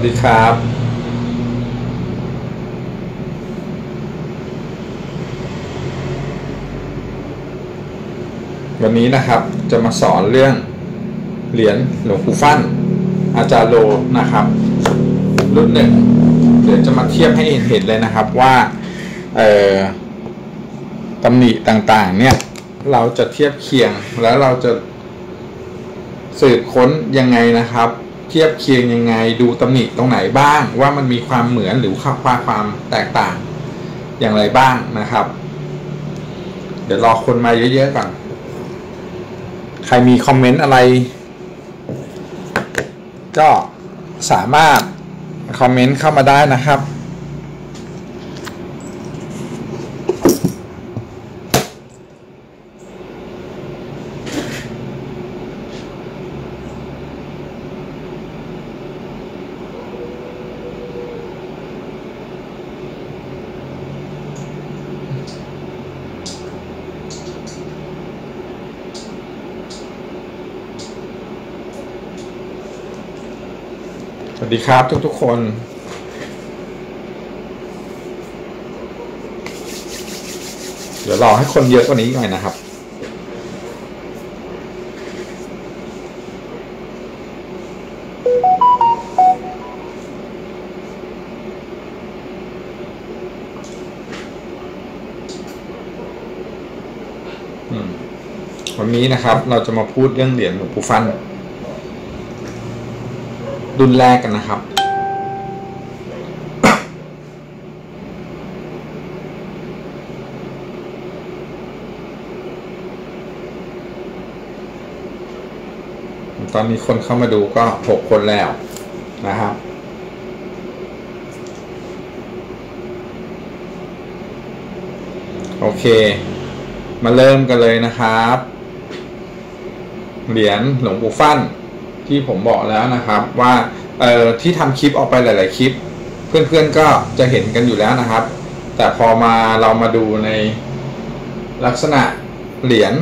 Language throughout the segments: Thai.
วัสดีครับวันนี้นะครับจะมาสอนเรื่องเหรียญหลวงปู่ฟั่น อาจารย์โลนะครับ รุ่นหนึ่งเดี๋ยวจะมาเทียบให้เห็นเลยนะครับว่าตำหนิต่างๆ เนี่ย เราจะเทียบเคียงแล้วเราจะสืบค้นยังไงนะครับ เทียบเคียงยังไง ดูตำหนิตรงไหนบ้าง ว่ามันมีความเหมือนหรือความความแตกต่าง อย่างไรบ้างนะครับ เดี๋ยวรอคนมาเยอะๆก่อน ใครมีคอมเมนต์อะไร ก็สามารถคอมเมนต์เข้ามาได้นะครับ ส วัสดีครับทุกๆคน เดี๋ยวรอให้คนเยอะกว่านี้หน่อยนะครับ วันนี้นะครับเราจะมาพูดเรื่องเหรียญหลวงปู่ฟัน รุ่นแรกกันนะครับ ตอนนี้คนเข้ามาดูก็หกคนแล้วนะครับโอเค มาเริ่มกันเลยนะครับ เหรียญหลวงปู่ฟั่น ที่ผมบอกแล้วนะครับว่าที่ทำคลิปออกไปหลาย ๆ คลิป เพื่อน ๆ ก็จะเห็นกันอยู่แล้วนะครับ แต่พอมาเรามาดูในลักษณะเหรียญ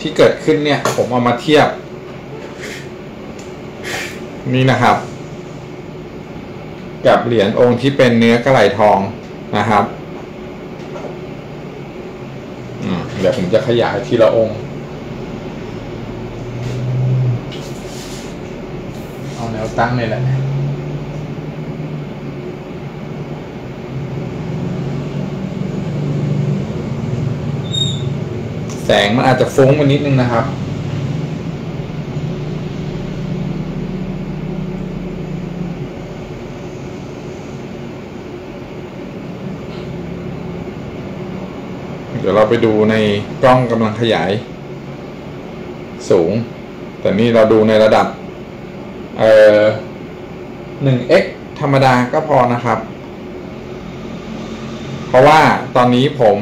ที่เกิดขึ้นเนี่ย ผมเอามาเทียบ นี่นะครับ กับเหรียญองค์ที่เป็นเนื้อกระไหลทองนะครับเดี๋ยวผมจะขยายทีละองค์ ตั้งนี่แหละแสงมันอาจจะฟุ้งไปนิดนึงนะครับ เดี๋ยวเราไปดูในกล้องกำลังขยาย สูง แต่นี่เราดูในระดับ 1x ธรรมดาก็พอนะครับ เพราะว่าตอนนี้ผม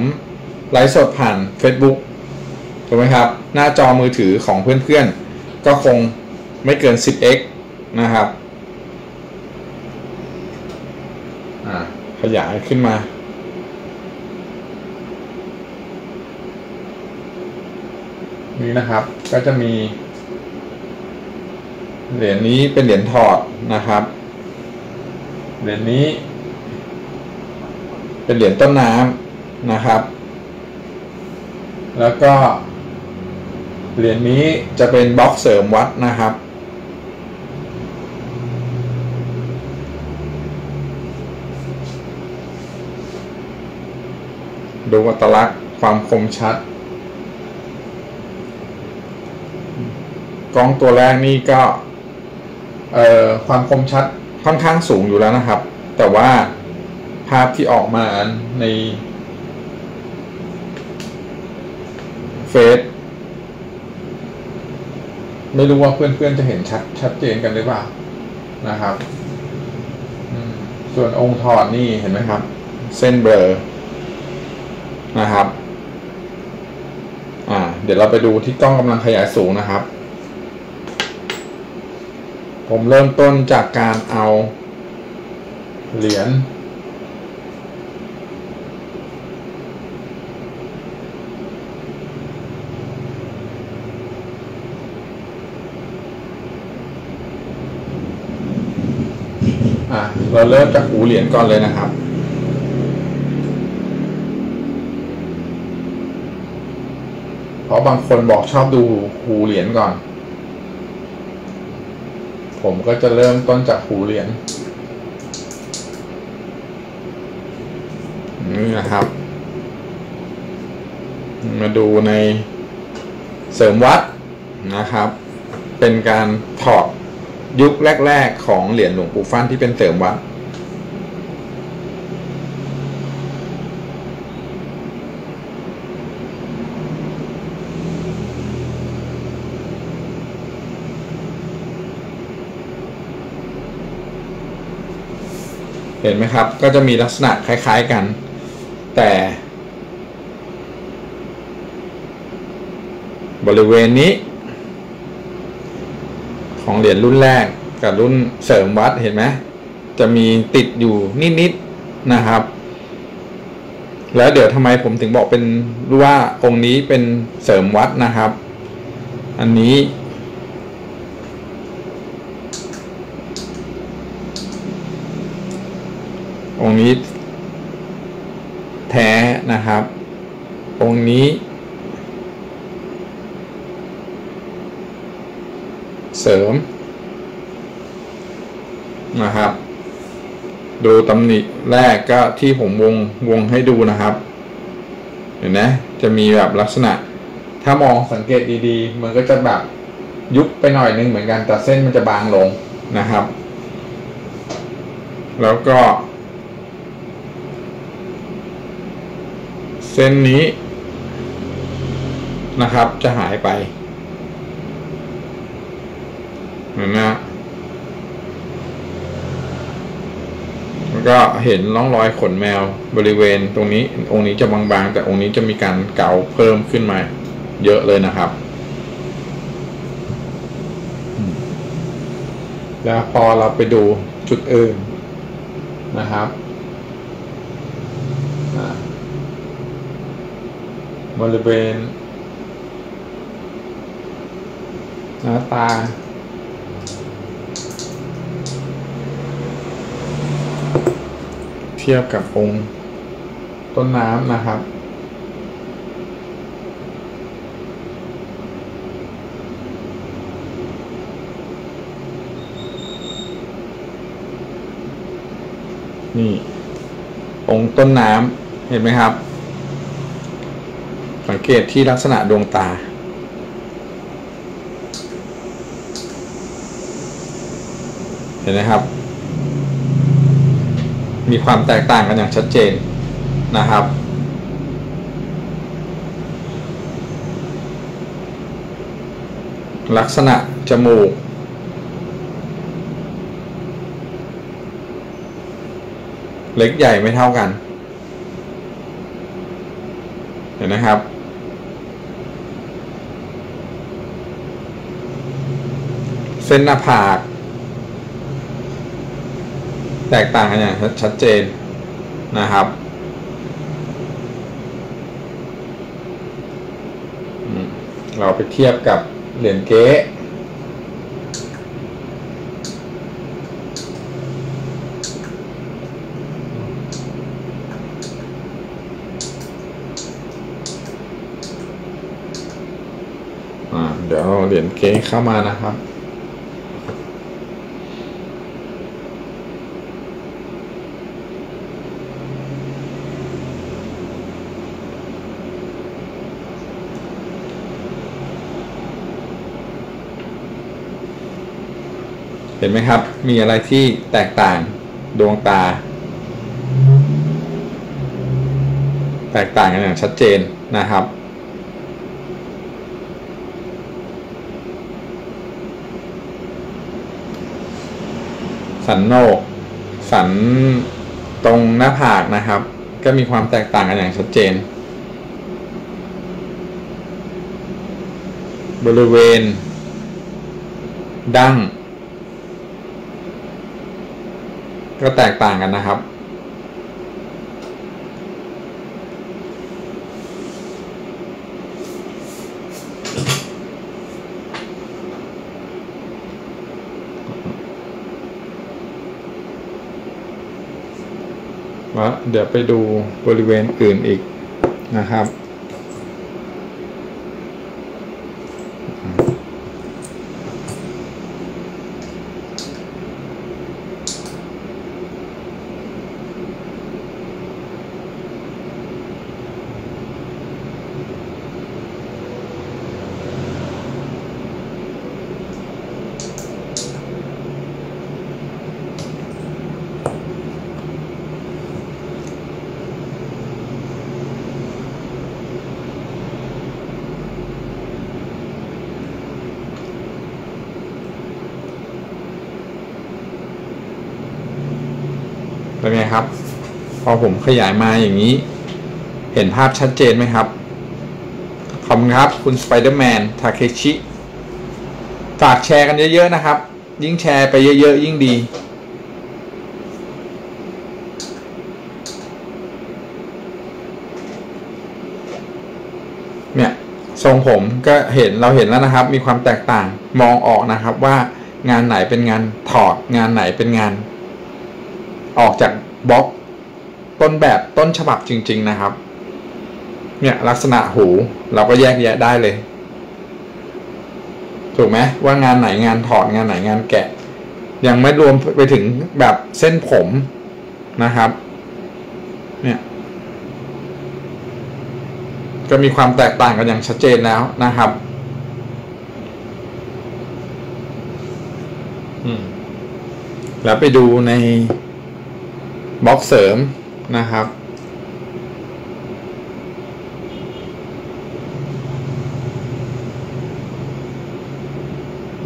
ไลฟ์สดผ่าน Facebook ถูกไหมครับ หน้าจอมือถือของเพื่อนๆ ก็คงไม่เกิน 10x นะครับขยายขึ้นมานี่นะครับ ก็จะมี เหรียญนี้เป็นเหรียญถอดนะครับ เหรียญนี้ เป็นเหรียญต้นน้ำนะครับ แล้วก็ เหรียญนี้จะเป็นบล็อกเสริมวัดนะครับ ดูอัตลักษณ์ความคมชัดกล้องตัวแรกนี่ก็ เอ่อ ความคมชัด ค่อนข้างสูงอยู่แล้วนะครับ แต่ว่าภาพที่ออกมาในเฟซไม่รู้ว่าเพื่อนๆจะเห็นชัดชัดเจนกันหรือเปล่านะครับส่วนองค์ถอดนี่เห็นไหมครับ เส้นเบลอนะครับ อ่า เดี๋ยวเราไปดูที่กล้องกำลังขยายสูงนะครับ ผมเริ่มต้นจากการเอาเหรียญเราเริ่มจากหูเหรียญก่อนเลยนะครับ เพราะบางคนบอกชอบดูหูเหรียญก่อน ผมก็จะเริ่มต้นจากหูเหรียญนี่นะครับ มาดูในเสริมวัดนะครับ เป็นการถอดยุคแรก ๆ ของเหรียญหลวงปู่ฟั่นที่เป็นเสริมวัด เห็นไหมครับ ก็จะมีลักษณะคล้าย ๆกัน แต่บริเวณนี้ ของเหรียญรุ่นแรกกับรุ่นเสริมวัดเห็นไหมจะมีติดอยู่นิดๆนะครับ แล้วเดี๋ยวทำไมผมถึงบอกเป็นว่าองค์นี้เป็นเสริมวัดนะครับ อันนี้ องค์นี้แท้นะครับ องค์นี้ เสริมนะครับ ดูตำหนิแรกก็ที่ผมวงวงให้ดูนะครับเห็นไหมจะมีแบบลักษณะ ถ้ามองสังเกตดีๆ มันก็จะแบบยุบไปหน่อยนึงเหมือนกันแต่เส้นมันจะบางลงนะครับ แล้วก็ เส้นนี้นะครับ จะหายไปเห็นไหมแล้วก็เห็นร่องรอยขนแมวบริเวณตรงนี้ องค์นี้จะบางๆ แต่องค์นี้จะมีการเกาเพิ่มขึ้นมา เยอะเลยนะครับ แล้วพอเราไปดูจุดอื่นนะครับอ่า บริเวณหน้าตา เทียบกับองค์ต้นน้ำนะครับนี่องค์ต้นน้ำเห็นไหมครับ สังเกตที่ลักษณะดวงตา เห็นไหมครับ มีความแตกต่างกันอย่างชัดเจนนะครับ ลักษณะจมูก เล็กใหญ่ไม่เท่ากัน ห็นนะครับ เส้นหน้าผาก แตกต่างกันอย่างชัดเจนนะครับเราไปเทียบกับเหรียญเก๊อ่า เหรียญเก๊เข้ามานะครับเห็นไหมครับ มีอะไรที่แตกต่างดวงตา แตกต่างกันอย่างชัดเจนนะครับ สันโหนก สันตรงหน้าผากนะครับ ก็มีความแตกต่างกันอย่างชัดเจน บริเวณ ดั้ง ก็แตกต่างกันนะครับ เดี๋ยวไปดูบริเวณอื่นอีกนะครับ เป็นไงครับ พ อผมขยายมาอย่างนี้ เห็นภาพชัดเจนไหมครับ ขอบคุณครับ คุณสไปเดอร์แมนทาเคชิ ฝากแชร์กันเยอะๆนะครับ ยิ่งแชร์ไปเยอะๆ ยิ่งดีเนี่ยทรงผมก็เห็นเราเห็นแล้วนะครับ มีความแตกต่างมองออกนะครับว่างานไหนเป็นงานถอดงานไหนเป็นงาน ออกจากบล็อก ต้นแบบต้นฉบับจริง ๆนะครับ เนี่ยลักษณะหูเราก็แยกแยะได้เลย ถูกไหมว่างานไหนงานถอดงานไหนงานแกะ ยังไม่รวมไปถึงแบบเส้นผมนะครับ เนี่ย ก็มีความแตกต่างกันอย่างชัดเจนแล้วนะครับแล้วไปดูในบล็อกเสริม นะครับ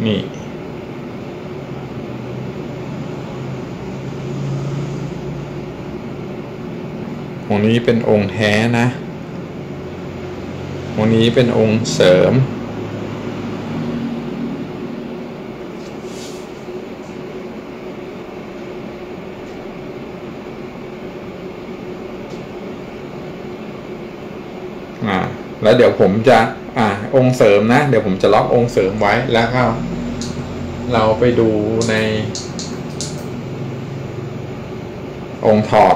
นี่ องนี้เป็นองค์แท้นะองนี้เป็นองค์เสริม อ่า แล้วเดี๋ยวผมจะอ่าองเสริมนะ เดี๋ยวผมจะล็อกองเสริมไว้แล้วก็เราไปดูใน องถอด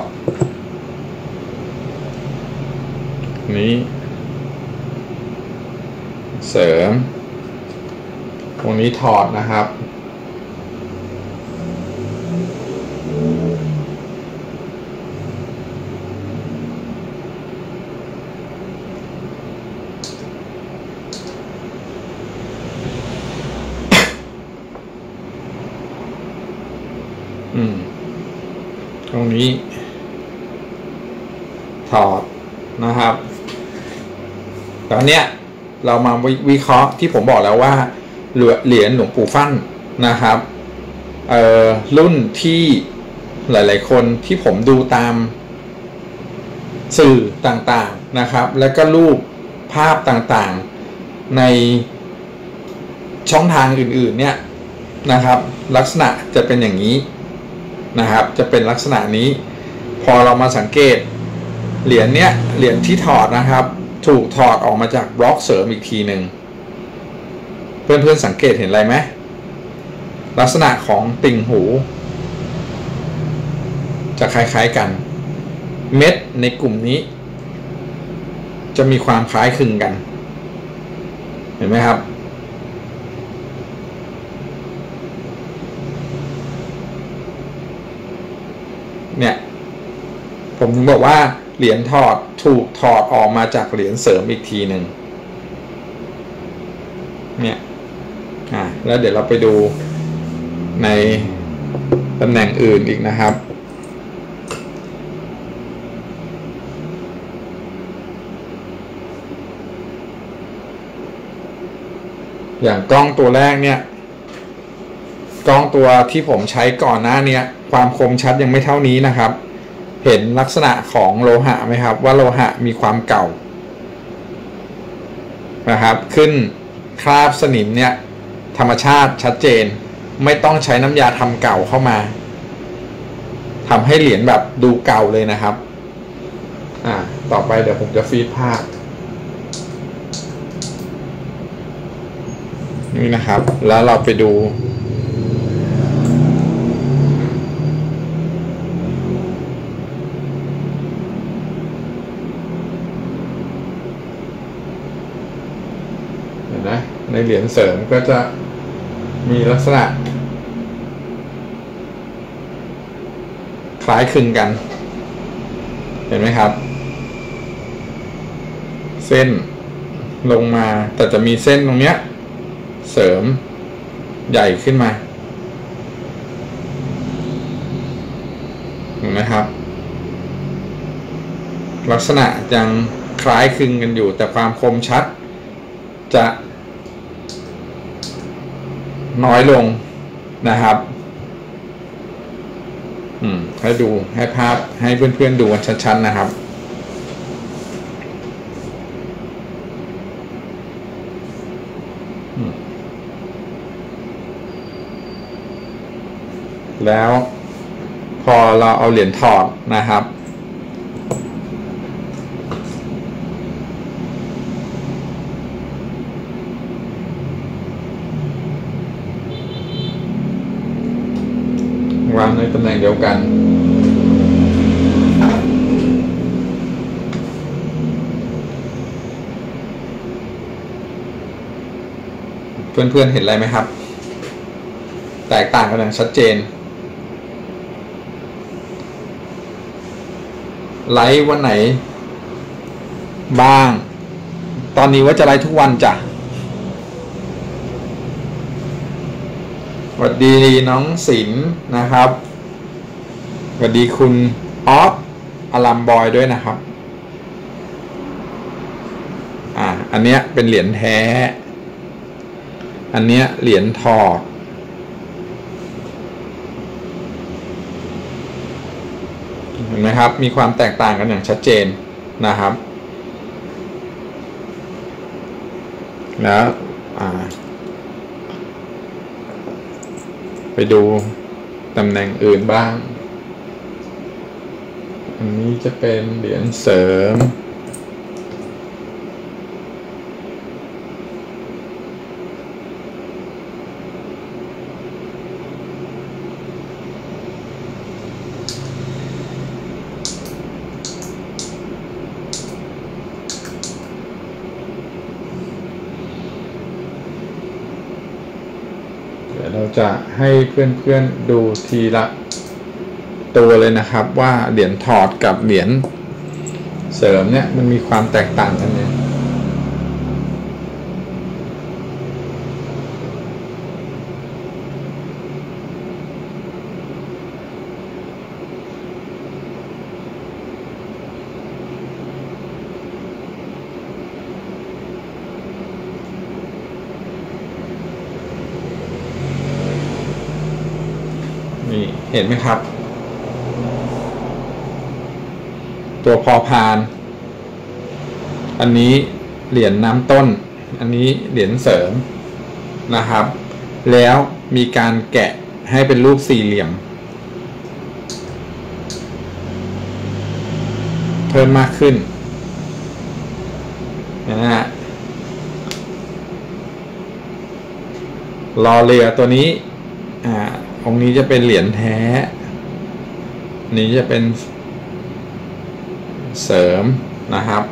นี้ เสริม ตรงนี้ถอดนะครับ นี้ ถอดนะครับตอนเนี้ยเรามาวิเคราะห์ที่ผมบอกแล้วว่าเหรียญหลวงปู่ฟั่นนะครับเอ่อรุ่นที่หลาย ๆ คนที่ผมดูตามสื่อต่างๆนะครับ แล้วก็รูปภาพต่างๆ ในช่องทางอื่น ๆ เนี่ยนะครับ ลักษณะจะเป็นอย่างนี้ นะครับ จะเป็นลักษณะนี้ พอเรามาสังเกต เหรียญเนี้ยเหรียญที่ถอดนะครับ ถูกถอดออกมาจากบล็อกเสริมอีกทีหนึ่งเพื่อนๆสังเกตเห็นอะไรไหมลักษณะของติ่งหู จะคล้ายๆกัน เม็ดในกลุ่มนี้ จะมีความคล้ายคลึงกัน เห็นไหมครับ เนี่ย ผมถึงบอกว่าเหรียญถอดถูกถอดออกมาจากเหรียญเสริมอีกทีหนึ่งเนี่ยอ่าแล้วเดี๋ยวเราไปดูในตำแหน่งอื่นอีกนะครับอย่างกล้องตัวแรกเนี่ย กล้องตัวที่ผมใช้ก่อนหน้าเนี้ความคมชัดยังไม่เท่านี้นะครับ เห็นลักษณะของโลหะไหมครับ ว่าโลหะมีความเก่านะครับ ขึ้นคราบสนิมเนี่ยธรรมชาติชัดเจน ไม่ต้องใช้น้ำยาทำเก่าเข้ามาทำให้เหรียญแบบดูเก่าเลยนะครับ อ่า ต่อไปเดี๋ยวผมจะฟีดภาพนี่นะครับ แล้วเราไปดู น ใน เหรียญเสริมก็จะมีลักษณะ คล้ายคลึงกัน เห็นไหมครับ เส้นลงมาแต่จะมีเส้นตรงเนี้ย เสริมใหญ่ขึ้นมาเห็นไหมครับ ลักษณะยังคล้ายคลึงกันอยู่แต่ความคมชัดจะ น้อยลงนะครับ อืมให้ดูให้ภาพให้เพื่อนๆดูกันชัดๆนะครับแล้วพอเราเอาเหรียญถอดนะครับ วางในตำแหน่ง เดียวกัน เพื่อนๆเห็นอะไรไหมครับ แตกต่างกันอย่างชัดเจน ไลฟ์วันไหน บ้าง ตอนนี้ว่าจะไลฟ์ทุกวันจ้ะสวัสดีน้องศิลป์นะครับ วัสดีคุณออฟอลัมบอยด้วยนะครับ อ่า อันเนี้ยเป็นเหรียญแท้ อันเนี้ยเหรียญถอดเห็นไหมครับ มีความแตกต่างกันอย่างชัดเจนนะครับ แล้วอ่าไปดูตำแหน่งอื่นบ้าง จะเป็นเหรียญเสริม เดี๋ยวเราจะให้เพื่อนๆดูทีละ ตัวเลยนะครับว่าเหรียญถอดกับเหรียญเสริมเนี่ยมันมีความแตกต่างกันเนี่ยนี่เห็นไหมครับ ตัวพอพาน อันนี้เหรียญน้ำต้น อันนี้เหรียญเสริมนะครับ แล้วมีการแกะให้เป็นรูปสี่เหลี่ยม เพิ่มมากขึ้นนะฮะรอเรือตัวนี้ อ่าองนี้จะเป็นเหรียญแท้ นี้จะเป็น เสริมนะครับ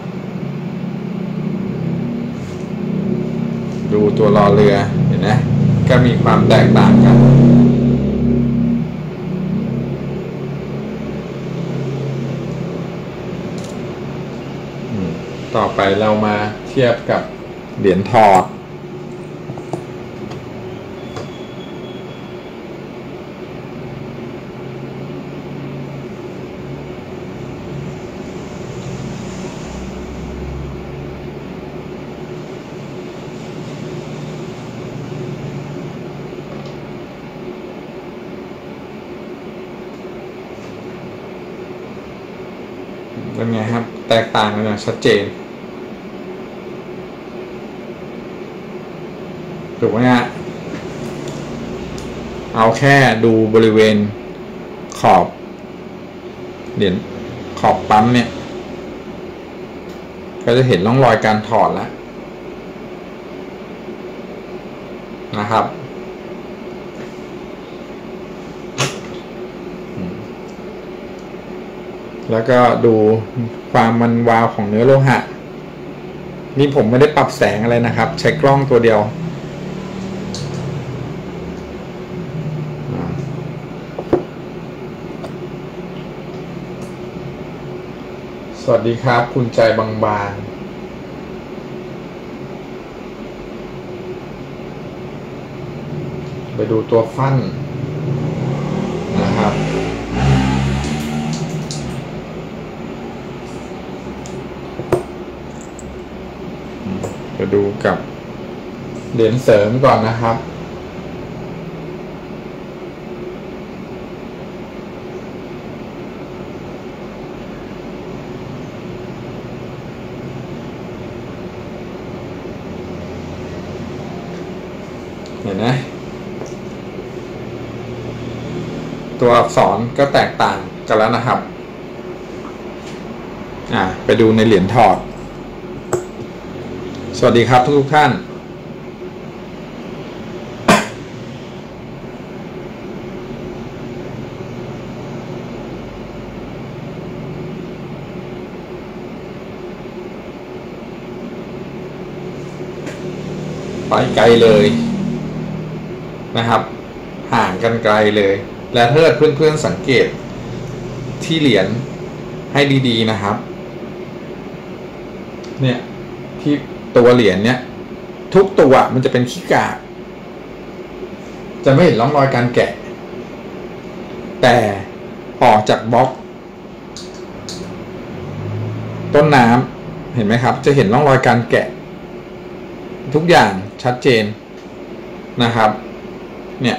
ดูตัวรอเรือเห็นไหมก็มีความแตกต่างกัน ต่อไปเรามาเทียบกับเหรียญถอด เป็นไงครับ นะชัดเจนถูกไหมฮะเอาแค่ดูบริเวณขอบเหรียญขอบปั๊มเนี่ย ก็จะเห็นร่องรอยการถอดแล้ว แล้วก็ดูความมันวาวของเนื้อโลหะ นี่ผมไม่ได้ปรับแสงอะไรนะครับ ใช้กล้องตัวเดียว สวัสดีครับ คุณใจบางๆไปดูตัวฟัน ดูกับเหรียญเสริมก่อนนะครับ เห็นไหมตัวอักษรก็แตกต่างกันแล้วนะครับ อ่า ไปดูในเหรียญถอด สวัสดีครับทุกๆท่าน ไปไกลเลยนะครับ ห่างกันไกลเลย และถ้าเกิดเพื่อนๆสังเกตที่เหรียญให้ดีๆนะครับ เนี่ย ที่ ตัวเหรียญเนี่ยทุกตัวมันจะเป็นขี้กากจะไม่เห็นร่องรอยการแกะ แต่ออกจากบล็อก ต้นน้ำเห็นไหมครับ จะเห็นร่องรอยการแกะ ทุกอย่างชัดเจนนะครับ เนี่ย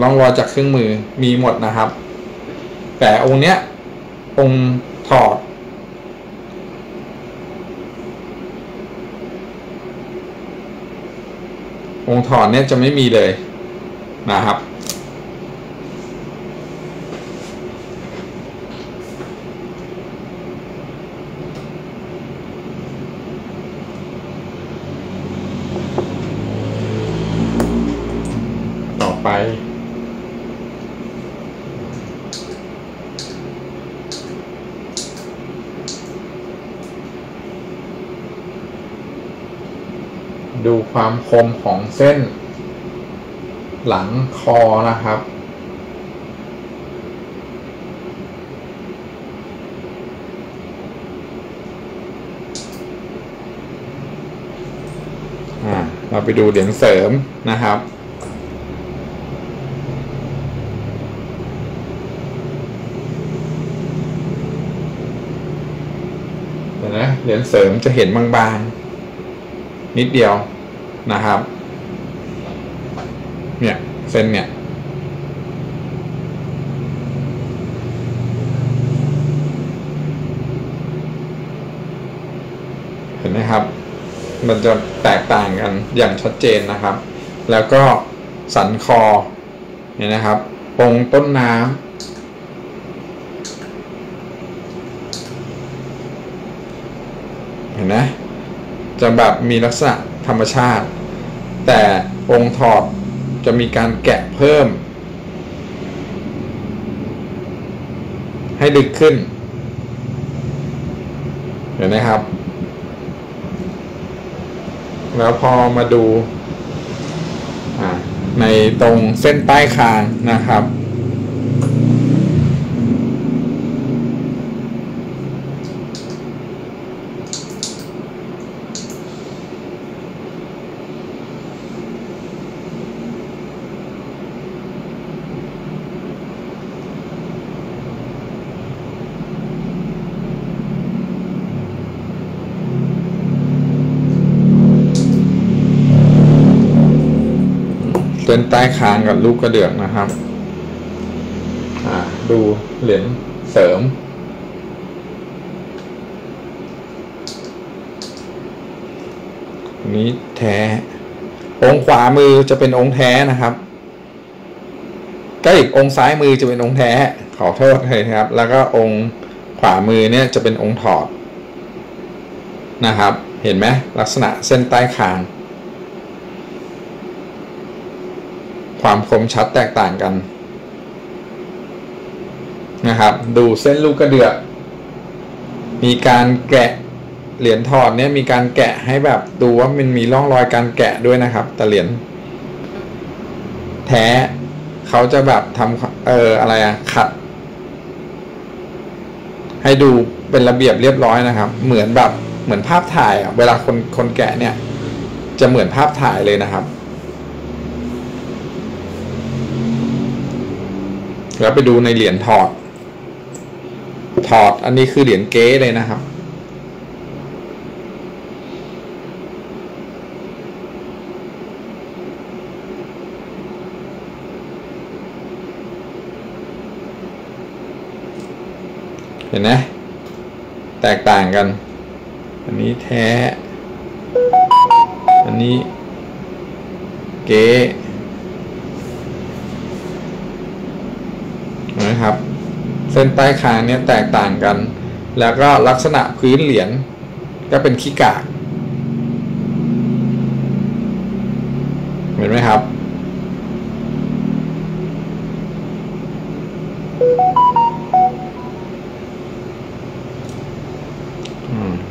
ร่องรอยจากเครื่องมือมีหมดนะครับ แต่องค์เนี้ยองค์ถอด อ งถอดเนี่ยจะไม่มีเลยนะครับ ต่อไป ดู ความคมของเส้น หลังคอนะครับ เราไปดูเหรียญเสริมนะครับเห็นไหมเหรียญเสริมจะเห็นบางๆ นิดเดียว นะครับ เนี่ยเส้นเนี่ย เห็นไหมครับ มันจะแตกต่างกันอย่างชัดเจนนะครับ แล้วก็สันคอเนี่ยนะครับตรงต้นน้ำเห็นไหมจะแบบมีลักษณะธรรมชาติ แต่องค์ถอดจะมีการแกะเพิ่ม ให้ลึกขึ้น เห็นไหมครับ แล้วพอมาดูในตรงเส้นใต้คางนะครับ เส้นใต้คางกับลูกกระเดือกนะครับ อ่า ดูเหรียญเสริม นี้แท้ องขวามือจะเป็นองค์แท้นะครับก็อีกองซ้ายมือจะเป็นองค์แท้ ขอโทษเลยครับ แล้วก็องค์ขวามือเนี่ยจะเป็นองค์ถอดนะครับ เห็นไหมลักษณะเส้นใต้คาง ความคมชัดแตกต่างกันนะครับ ดูเส้นลูกกระเดือก มีการแกะเหรียญถอดเนี่ยมีการแกะให้แบบดูว่ามันมีร่องรอยการแกะด้วยนะครับ แต่เหรียญแท้เขาจะแบบทำเอออะไรอะขัด ให้ดูเป็นระเบียบเรียบร้อยนะครับ เหมือนแบบเหมือนภาพถ่ายอะเวลาคนคนแกะเนี่ย จะเหมือนภาพถ่ายเลยนะครับ แล้วไปดูในเหรียญถอด ถอดอันนี้คือเหรียญเก๊เลยนะครับ เห็นไหมแตกต่างกัน อันนี้แท้ อันนี้เก๊ นะครับ เส้นใต้คางเนี่ยแตกต่างกัน แล้วก็ลักษณะพื้นเหรียญก็เป็นขี้กากเห็นไหมครับ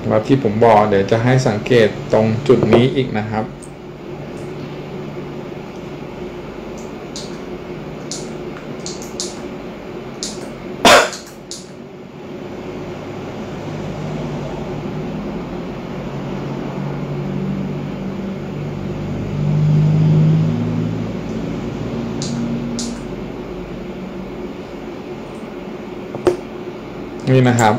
แล้วที่ผมบอกเดี๋ยวจะให้สังเกตตรงจุดนี้อีกนะครับ นี่นะครับ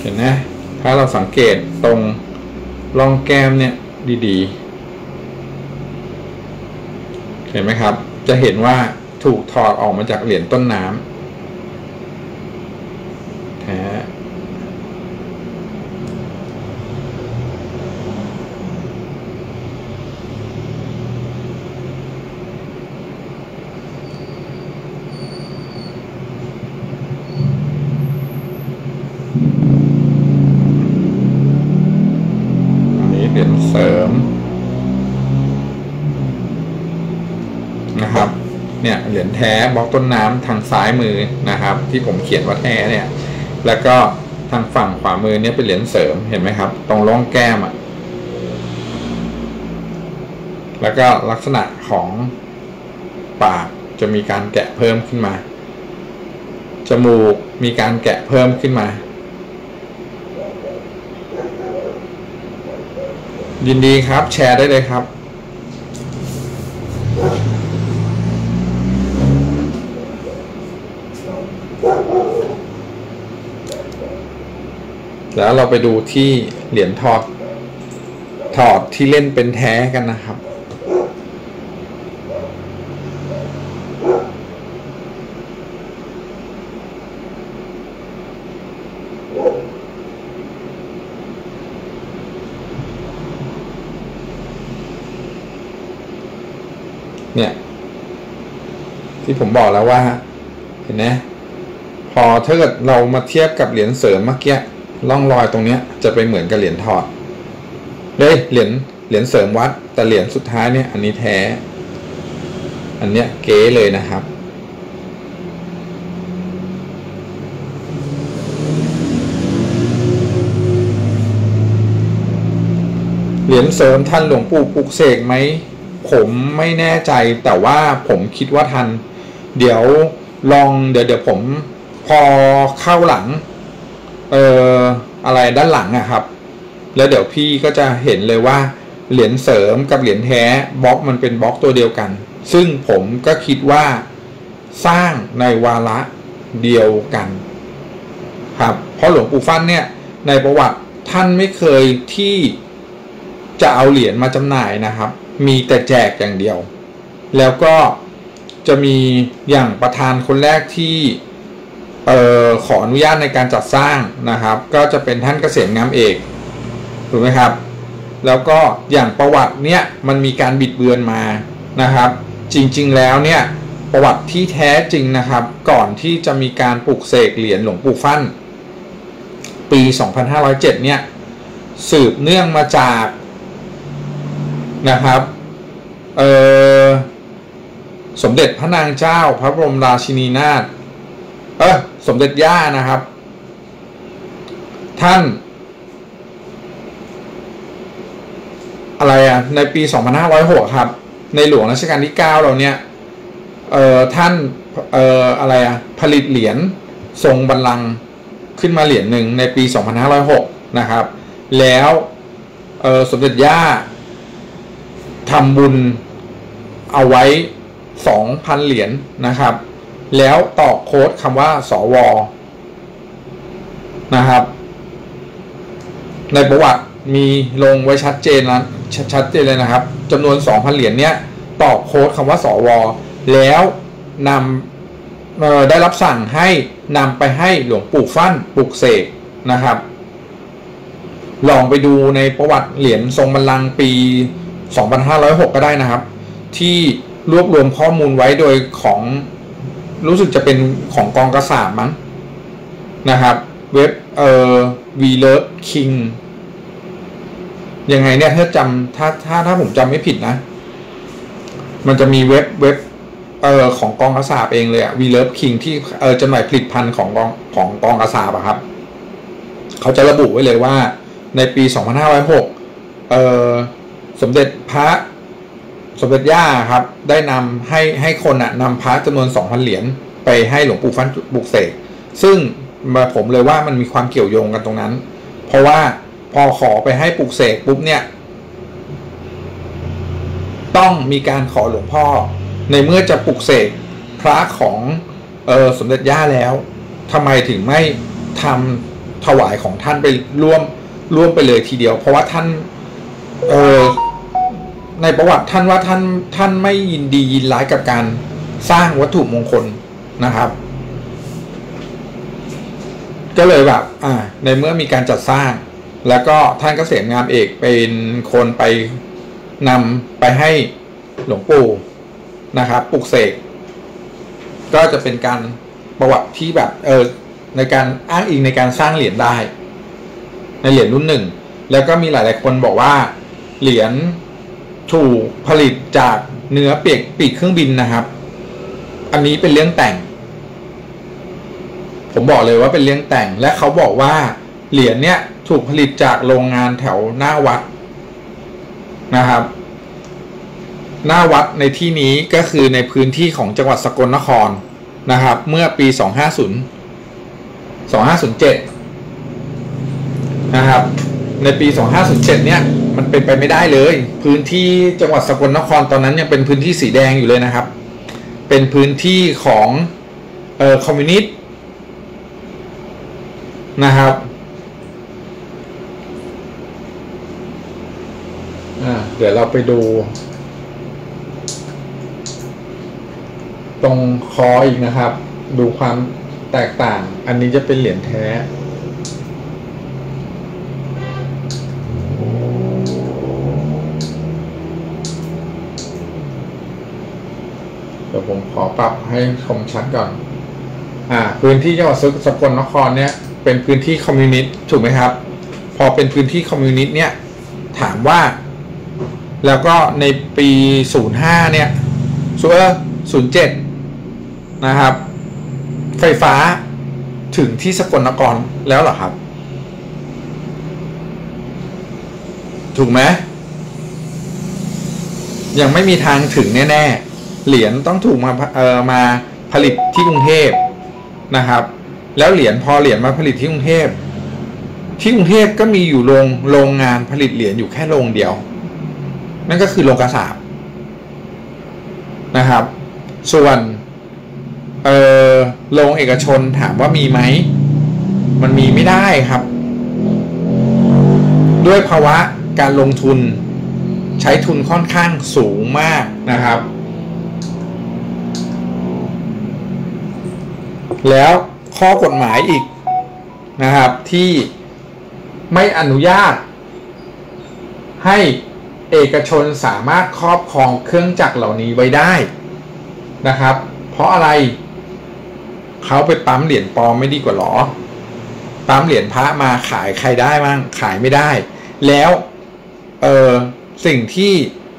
เห็นไหมถ้าเราสังเกตตรงร่องแก้มเนี่ยดี ๆ เห็นไหมครับ จะเห็นว่าถูกถอดออกมาจากเหรียญต้นน้ำแท้อันนี้เหรียญเสริม นะครับ เนี่ยเหรียญ แท้บล็อกต้นน้ำทางซ้ายมือนะครับ ที่ผมเขียนว่าแท้เนี่ย แล้วก็ทางฝั่งขวามือเนี่ยเป็นเหรียญเสริมเห็นไหมครับ ตรงร่องแก้มอะ่ะแล้วก็ลักษณะของปากจะมีการแกะเพิ่มขึ้นมา จมูกมีการแกะเพิ่มขึ้นมา ยินดีครับแชร์ได้เลยครับ แล้วเราไปดูที่เหรียญถอดถอดที่เล่นเป็นแท้กันนะครับ เนี่ย ที่ผมบอกแล้วว่า เห็นไหมพอถ้าเกิดเรามาเทียบกับเหรียญเสริมเมื่อกี้ ร่องรอยตรงเนี้ยจะไปเหมือนกับเหรียญถอดเฮ้ยเหรียญเหรียญเสริมวัด แต่เหรียญสุดท้ายเนี่ยอันนี้แท้ อันเนี้ยเก๋เลยนะครับ เหรียญเสริมท่านหลวงปู่ปลุกเสกไหมผมไม่แน่ใจแต่ว่าผมคิดว่าทัน เดี๋ยวลองเดี๋ยวเดี๋ยวผมพอเข้าหลัง เอ่อ อะไรด้านหลังอะครับ แล้วเดี๋ยวพี่ก็จะเห็นเลยว่าเหรียญเสริมกับเหรียญแท้บล็อกมันเป็นบล็อกตัวเดียวกัน ซึ่งผมก็คิดว่าสร้างในวาระเดียวกันครับเพราะหลวงปู่ฟั่นเนี่ยในประวัติท่านไม่เคยที่จะเอาเหรียญมาจำหน่ายนะครับ มีแต่แจกอย่างเดียว แล้วก็จะมีอย่างประธานคนแรกที่ ออขออนุญาตในการจัดสร้างนะครับ ก็จะเป็นท่านเกษมงามเอกถูกไหมครับ แล้วก็อย่างประวัติเนี่ยมันมีการบิดเบือนมานะครับ จริงๆแล้วเนี่ยประวัติที่แท้จริงนะครับ ก่อนที่จะมีการปลุกเสกเหรียญหลวงปู่ฟั่น ปี 2507 เนี่ยสืบเนื่องมาจากนะครับเออสมเด็จพระนางเจ้าพระบรมราชินีนาถเออ สมเด็จย่านะครับ ท่าน อะไรอะในปี 2506 ครับ ในหลวงรัชกาลที่ 9 เราเนี่ยเอ่อท่านเอ่ออะไรอะผลิตเหรียญทรงบัลลังก์ขึ้นมาเหรียญหนึ่งในปี 2506 นะครับ แล้วเอ่อสมเด็จย่าทำบุญเอาไว้ 2,000 เหรียญนะครับ แล้วต่อโค้ดคำว่าสวนะครับ ในประวัติมีลงไว้ชัดเจนแล้วชัดชัดเจนเลยนะครับจำนวน 2,000 เหรียญเนี้ยตอโค้ดคำว่าสวแล้วนำได้รับสั่งให้นำไปให้หลวงปู่ฟั่นปลุกเสกนะครับ ลองไปดูในประวัติเหรียญทรงบัลลังก์ปี 2506 ก็ได้นะครับ ที่รวบรวมข้อมูลไว้โดยของ รู้สึกจะเป็นของกองกระสาบมั้งนะครับ เว็บเอ่อ v l o v e king ยังไงเนี่ยถ้าจำถ้าถ้าถ้าผมจำไม่ผิดนะ มันจะมีเว็บเว็บเอ่อของกองกระสาบเองเลยอะ v l o v e king ที่เอ่อจำหน่ายผลิตภัณฑ์ของกองของกองกระสาบอะครับ เขาจะระบุไว้เลยว่าในปี 2506เอ่อสมเด็จพระ สมเด็จย่าครับได้นำให้ให้คนอะนำพระจำนวน2,000เหรียญไปให้หลวงปู่ฟันบุกเสกซึ่งมาผมเลยว่ามันมีความเกี่ยวโยงกันตรงนั้น เพราะว่าพอขอไปให้ปลุกเสกปุ๊บเนี่ย ต้องมีการขอหลวงพ่อ ในเมื่อจะปลุกเสกพระของเออสมเด็จย่าแล้วทำไมถึงไม่ทำถวายของท่านไปร่วมร่วมไปเลยทีเดียว เพราะว่าท่านเออ ในประวัติท่านว่าท่านท่านไม่ยินดียินร้ายกับการสร้างวัตถุมงคลนะครับ ก็เลยแบบอ่าในเมื่อมีการจัดสร้าง แล้วก็ท่านกเกษมงามเอกเป็นคนไปนำไปให้หลวงปู่นะครับปลุกเสกก็จะเป็นการประวัติที่แบบเออในการอ้างอิงในการสร้างเหรียญได้ ในเหรียญรุ่นหนึ่ง แล้วก็มีหลาย ๆ คนบอกว่าเหรียญ ถูกผลิตจากเนื้อเปียกปีกเครื่องบินนะครับ อันนี้เป็นเรื่องแต่ง ผมบอกเลยว่าเป็นเรื่องแต่งและเขาบอกว่าเหรียญเนี้ยถูกผลิตจากโรงงานแถวหน้าวัดนะครับ หน้าวัดในที่นี้ก็คือในพื้นที่ของจังหวัดสกลนครนะครับ เมื่อปี 250 2507 นะครับ ในปี 2507 เนี่ยมันเป็นไปไม่ได้เลย พื้นที่จังหวัดสกลนครตอนนั้นยังเป็นพื้นที่สีแดงอยู่เลยนะครับ เป็นพื้นที่ของเอ่อคอมมิวนิสต์นะครับเดี๋ยวเราไปดู ตรงคออีกนะครับ ดูความแตกต่าง อันนี้จะเป็นเหรียญแท้ เดี๋ยวผมข อปรับให้คมชัดก่อน อ่า พื้นที่จังหวัดสกลนครเนี่ย เป็นพื้นที่คอมมิวนิสต์ถูกไหมครับ พอเป็นพื้นที่คอมมิวนิสต์เนี่ย ถามว่า แล้วก็ในปี 05 เนี่ยซูเปอ07 นะครับ ไฟฟ้าถึงที่สกลนครแล้วเหรอครับ ถูกไหมยังไม่มีทางถึงแน่ ๆ เหรียญต้องถูกมาเอ่อมาผลิตที่กรุงเทพนะครับ แล้วเหรียญพอเหรียญมาผลิตที่กรุงเทพที่กรุงเทพก็มีอยู่โรงโรงงานผลิตเหรียญอยู่แค่โรงเดียว นั่นก็คือโรงกระสาบนะครับ ส่วนเออโรงเอกชนถามว่ามีไหม มันมีไม่ได้ครับ ด้วยภาวะการลงทุนใช้ทุนค่อนข้างสูงมากนะครับ แล้วข้อกฎหมายอีกนะครับที่ไม่อนุญาต ให้เอกชนสามารถครอบครองเครื่องจักรเหล่านี้ไว้ได้นะครับ เพราะอะไรเขาไปปั๊มเหรียญปลอมไม่ดีกว่าหรอปั๊มเหรียญพระมาขายใครได้บ้างขายไม่ได้ แล้วเออสิ่งที่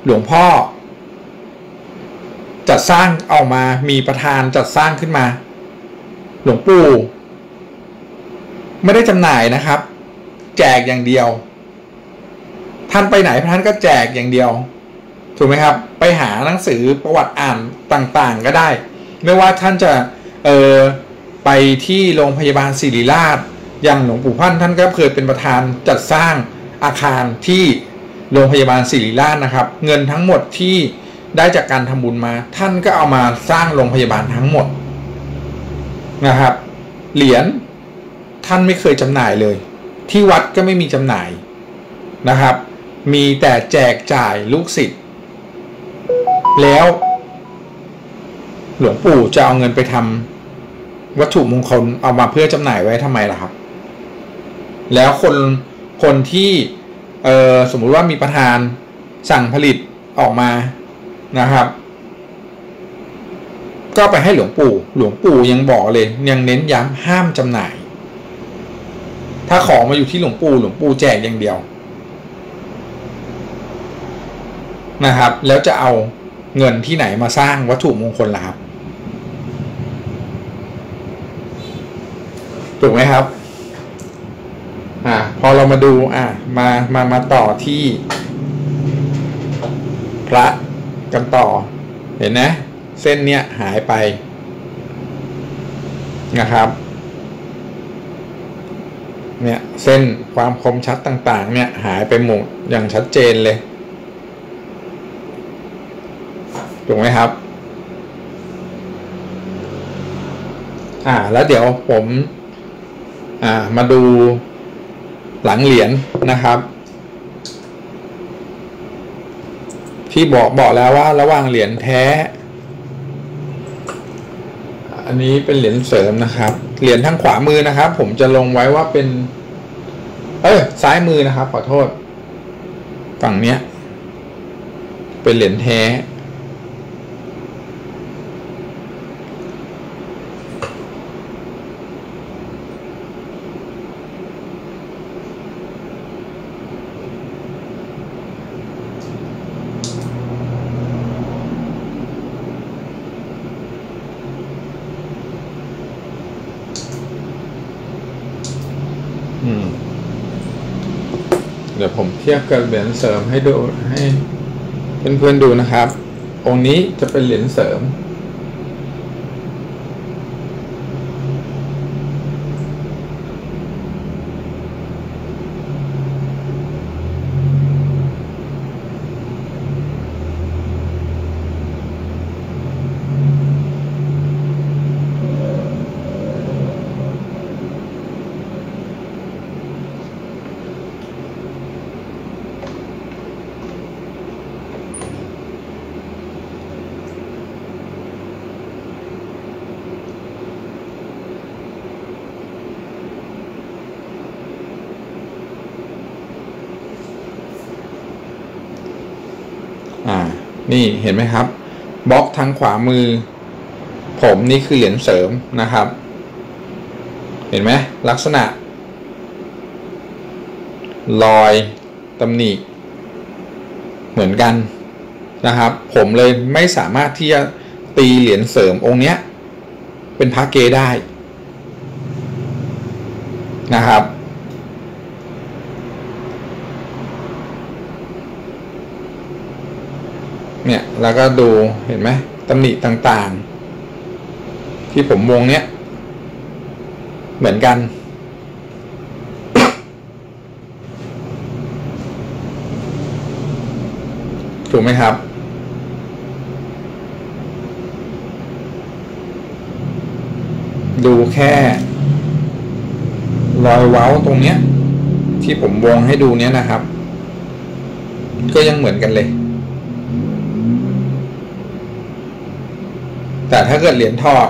หลวงพ่อ จัดสร้างออกมามีประธานจัดสร้างขึ้นมา หลวงปู่ไม่ได้จำหน่ายนะครับ แจกอย่างเดียว ท่านไปไหนท่านก็แจกอย่างเดียว ถูกไหมครับ ไปหาหนังสือประวัติอ่านต่างๆ ก็ได้ ไม่ว่าท่านจะเออไปที่โรงพยาบาลศิริราชอย่างหลวงปู่พันท่านก็เคยเป็นประธานจัดสร้างอาคารที่โรงพยาบาลศิริราชนะครับ เงินทั้งหมดที่ได้จากการทำบุญมา ท่านก็เอามาสร้างโรงพยาบาลทั้งหมด นะครับ เหรียญท่านไม่เคยจำหน่ายเลย ที่วัดก็ไม่มีจำหน่ายนะครับ มีแต่แจกจ่ายลูกศิษย์แล้ว หลวงปู่จะเอาเงินไปทำวัตถุมงคลเอามาเพื่อจำหน่ายไว้ทำไมล่ะครับ แล้วคนคนที่เออสมมุติว่ามีประธานสั่งผลิตออกมานะครับ ก็ไปให้หลวงปู่ หลวงปู่ยังบอกเลย ยังเน้นย้ำห้ามจำหน่าย ถ้าของมาอยู่ที่หลวงปู่หลวงปู่แจกอย่างเดียว นะครับ แล้วจะเอาเงินที่ไหนมาสร้างวัตถุมงคลล่ะครับถูกไหมครับ อ่า พอเรามาดูอ่ามามามาต่อที่ พระกันต่อเห็นนะ เส้นเนี้ยหายไปนะครับ เนี่ยเส้นความคมชัดต่าง ๆ เนี่ยหายไปหมดอย่างชัดเจนเลยถูกไหมครับ อ่าแล้วเดี๋ยวผม อ่ามาดูหลังเหรียญนะครับ ที่บอกบอกแล้วว่าระหว่างเหรียญแท้ อันนี้เป็นเหรียญเสริมนะครับ เหรียญทางขวามือนะครับ ผมจะลงไว้ว่าเป็น เอ้ยซ้ายมือนะครับ ขอโทษ ฝั่งเนี้ย เป็นเหรียญแท้ เดี๋ยวผมเทียบกับเหรียญเสริมให้ดูให้เพื่อนๆดูนะครับ องค์นี้จะเป็นเหรียญเสริม อ่า นี่ เห็นไหมครับบล็อกทางขวามือ ผมนี่คือเหรียญเสริมนะครับ เห็นไหมลักษณะ รอยตำหนิเหมือนกันนะครับ ผมเลยไม่สามารถที่จะตีเหรียญเสริมองค์เนี้ย เป็นพระเกได้นะครับ เนี่ย แล้วก็ดูเห็นไหมตำหนิต่างๆ ที่ผมวงเนี้ย เหมือนกัน ถูกไหมครับ ดูแค่ รอยเว้าตรงเนี้ย ที่ผมวงให้ดูเนี้ยนะครับ ก็ยังเหมือนกันเลย แต่ถ้าเกิดเหรียญทอด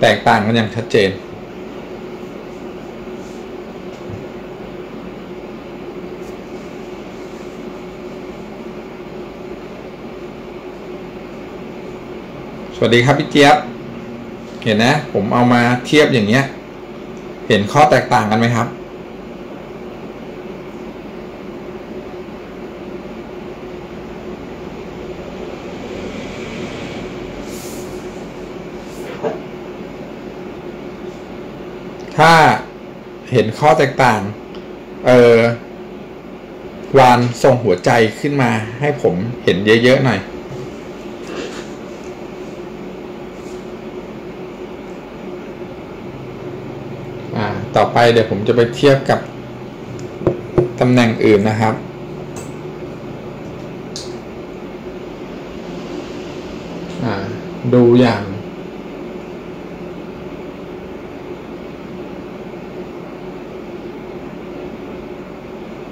แตกต่างกันอย่างชัดเจนน สวัสดีครับพี่เจี๊ยบ เห็นนะ ผมเอามาเทียบอย่างเงี้ย เห็นข้อแตกต่างกันไหมครับ ถ้าเห็นข้อแตกต่าง เออวานส่งหัวใจขึ้นมาให้ผมเห็นเยอะๆหน่อย อ่า ต่อ ไปเดี๋ยวผมจะไปเทียบกับตำแหน่งอื่นนะครับ ดูอย่าง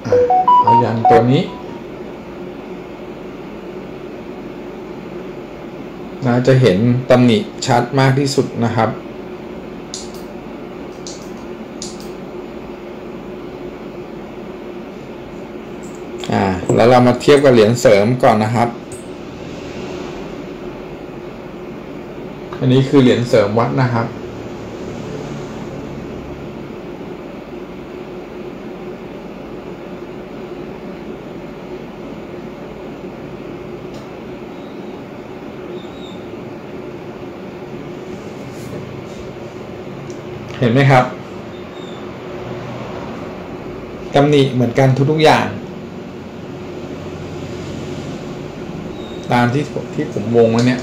อ่าเอาอย่างตัวนี้น่าจะเห็นตำหนิชัดมากที่สุดนะครับ วเรามาเทียบกับเหรียญเสริมก่อนนะครับ อันนี้คือเหรียญเสริมวัดนะครับ เห็นไหมครับตำหนิเหมือนกันทุกๆอย่าง ตามที่ที่ผมวงไว้เนี่ย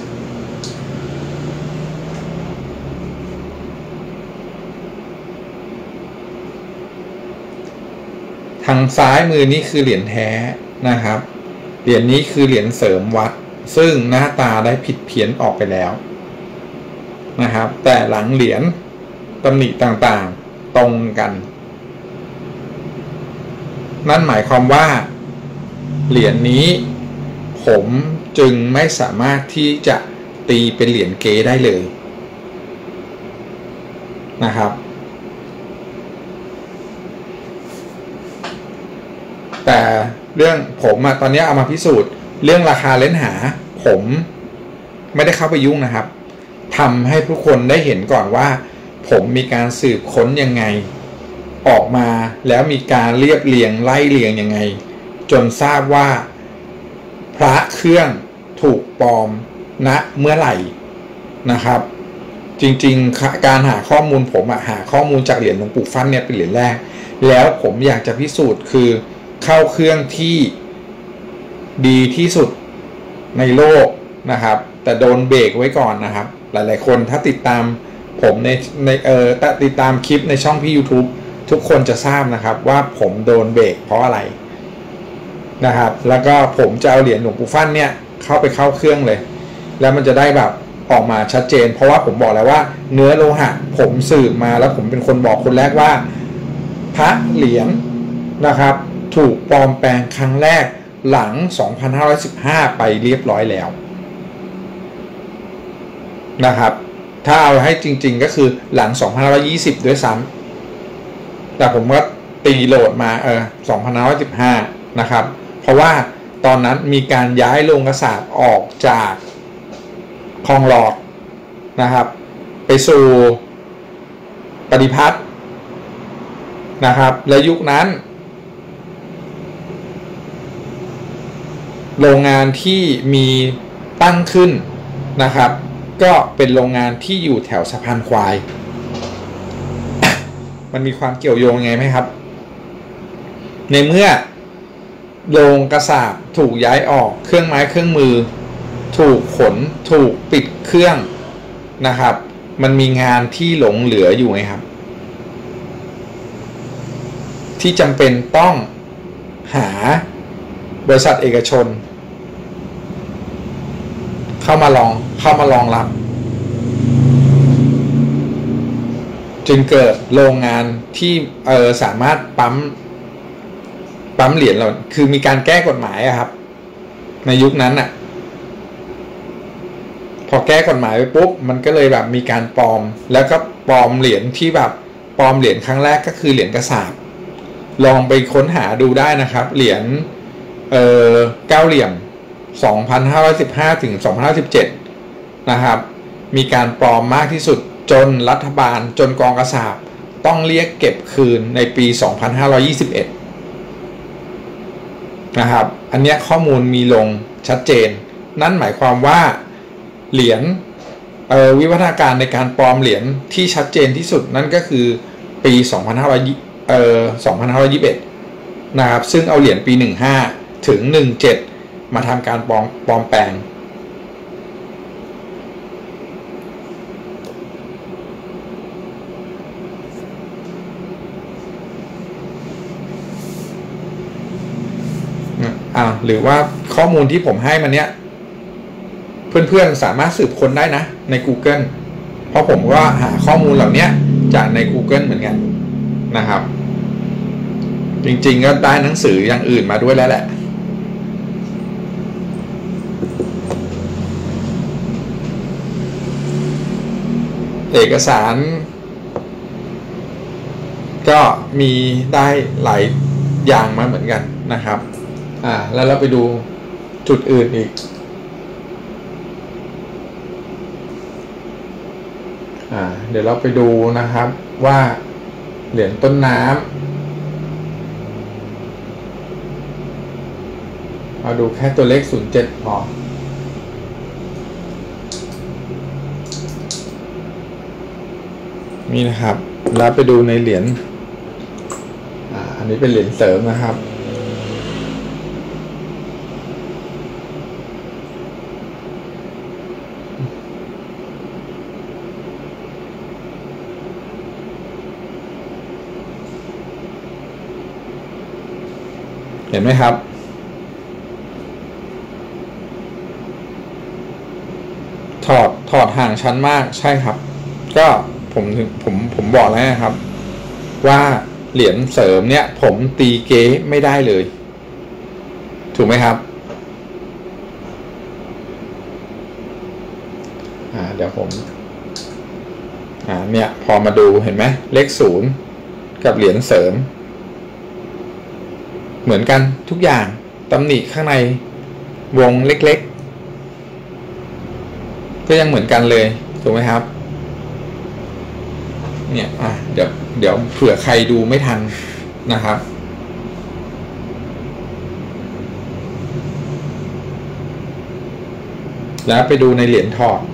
ทางซ้ายมือนี้คือเหรียญแท้นะครับ เหรียญนี้คือเหรียญเสริมวัด ซึ่งหน้าตาได้ผิดเพี้ยนออกไปแล้วนะครับ แต่หลังเหรียญตำหนิต่างๆตรงกัน นั่นหมายความว่า เหรียญนี้ผม จึงไม่สามารถที่จะตีเป็นเหรียญเกได้เลยนะครับ แต่เรื่องผมอะตอนนี้เอามาพิสูจน์ เรื่องราคาเล่นหา ผมไม่ได้เข้าไปยุ่งนะครับทำให้ผู้คนได้เห็นก่อนว่า ผมมีการสืบค้นยังไง ออกมาแล้วมีการเรียบเรียงไล่เรียงยังไง จนทราบว่า พระเครื่อง ถูกปลอมณนะเมื่อไหร่นะครับ จริงๆ การหาข้อมูลผมอะหาข้อมูลจากเหรียญหลวงปู่ฟันเนี่ยเป็นเหรียญแรก แล้วผมอยากจะพิสูจน์คือเข้าเครื่องที่ดีที่สุดในโลกนะครับ แต่โดนเบรกไว้ก่อนนะครับ หลายๆคนถ้าติดตามผมในในเออติดตามคลิปในช่องพี่ YouTube ทุกคนจะทราบนะครับว่าผมโดนเบรกเพราะอะไรนะครับ แล้วก็ผมจะเอาเหรียญหลวงปู่ฟั่นเนี่ย เข้าไปเข้าเครื่องเลย แล้วมันจะได้แบบออกมาชัดเจน เพราะว่าผมบอกแล้วว่า เนื้อโลหะผมสืบมาแล้วผมเป็นคนบอกคนแรกว่า พระเหรียญนะครับ ถูกปลอมแปลงครั้งแรกหลัง 2515 ไปเรียบร้อยแล้วนะครับ ถ้าเอาให้จริง ๆ ก็คือหลัง 2520 ด้วยซ้ำแต่ผมก็ตีโหลดมาเออ2515 นะครับ เพราะว่า ตอนนั้นมีการย้ายโรงกระสาบออกจากคลองหลอดนะครับ ไปสู่ปฏิพัฒน์นะครับ และยุคนั้น โรงงานที่มีตั้งขึ้นนะครับ ก็เป็นโรงงานที่อยู่แถวสะพานควาย มันมีความเกี่ยวโยงไงไหมครับ ในเมื่อ โรงกระสาบถูกย้ายออกเครื่องไม้เครื่องมือ ถูกขนถูกปิดเครื่องนะครับ มันมีงานที่หลงเหลืออยู่ไงครับ ที่จำเป็นต้องหาบริษัทเอกชน เข้ามาลองเข้ามารองรับ จึงเกิดโรงงานที่เออสามารถปั๊ม ปั๊มเหรียญเราคือมีการแก้กฎหมายอะครับ ในยุคนั้นอะพอแก้กฎหมายไปปุ๊บมันก็เลยแบบมีการปลอม แล้วก็ปลอมเหรียญที่แบบปลอมเหรียญครั้งแรกก็คือเหรียญกระสาบลองไปค้นหาดูได้นะครับ เหรียญเอ่อเก้าเหลี่ยม 2,515 ถึง 2,517 นะครับ มีการปลอมมากที่สุดจนรัฐบาลจนกองกระสาบต้องเรียกเก็บคืนในปี 2521 นะครับ อันนี้ข้อมูลมีลงชัดเจน นั่นหมายความว่าเหรียญวิวัฒนาการในการปลอมเหรียญที่ชัดเจนที่สุดนั่นก็คือปี 2500เอ่อ2521 นะครับ ซึ่งเอาเหรียญปี 15 ถึง 17 มาทำการปลอมปลอมแปลง อ่าหรือว่าข้อมูลที่ผมให้มันเนี้ยเพื่อนๆสามารถสืบค้นได้นะ ใน Google เพราะผมก็หาข้อมูลเหล่านี้จากใน Google เหมือนกันนะครับ จริงๆก็ได้หนังสืออย่างอื่นมาด้วยแล้วแหละเอกสาร ก็มีได้หลายอย่างมาเหมือนกันนะครับ อ่า แล้วเราไปดูจุดอื่นอีก อ่า เดี๋ยวเราไปดูนะครับว่าเหรียญต้นน้ำเอาดูแค่ตัวเลข07พอนี่นะครับ แล้วไปดูในเหรียญ อ่า อันนี้เป็นเหรียญเสริมนะครับ ห็นไหมครับ ถอดถอดห่างชั้นมากใช่ครับ ก็ผมถึงผมผมบอกแล้วนะครับ ว่าเหรียญเสริมเนี่ย ผมตีเก๊ไม่ได้เลย ถูกไหมครับอ่าเดี๋ยวผมอ่าเนี่ยพอมาดูเห็นไหมเลขศูนย์กับเหรียญเสริม เหมือนกันทุกอย่างตำหนิข้างในวงเล็กๆ ก็ยังเหมือนกันเลยถูกไหมครับ เนี่ยอะเดี๋ยวเดี๋ยวเผื่อใครดูไม่ทันนะครับ แล้วไปดูในเหรียญถอดห่าง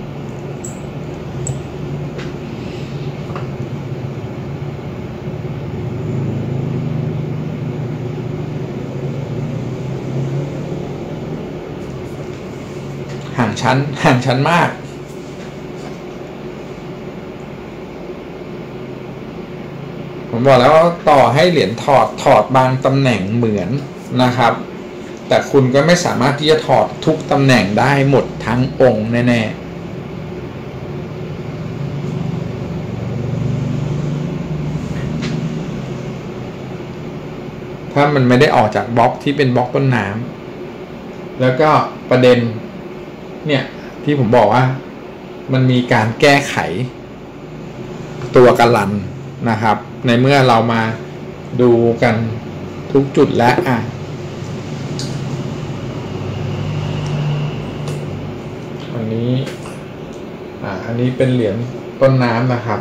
ชั้นห่างชั้นมาก ผมบอกแล้วต่อให้เหรียญถอดถอดบางตำแหน่งเหมือนนะครับ แต่คุณก็ไม่สามารถที่จะถอดทุกตำแหน่งได้หมดทั้งองค์แน่ๆถ้ามันไม่ได้ออกจากบล็อกที่เป็นบล็อกต้นน้ำแล้วก็ประเด็น เนี่ยที่ผมบอกว่า มันมีการแก้ไขตัวกันลันนะครับ ในเมื่อเรามาดูกันทุกจุดแล้วอะอันนี้อ่าอันนี้เป็นเหรียญต้นน้ำนะครับ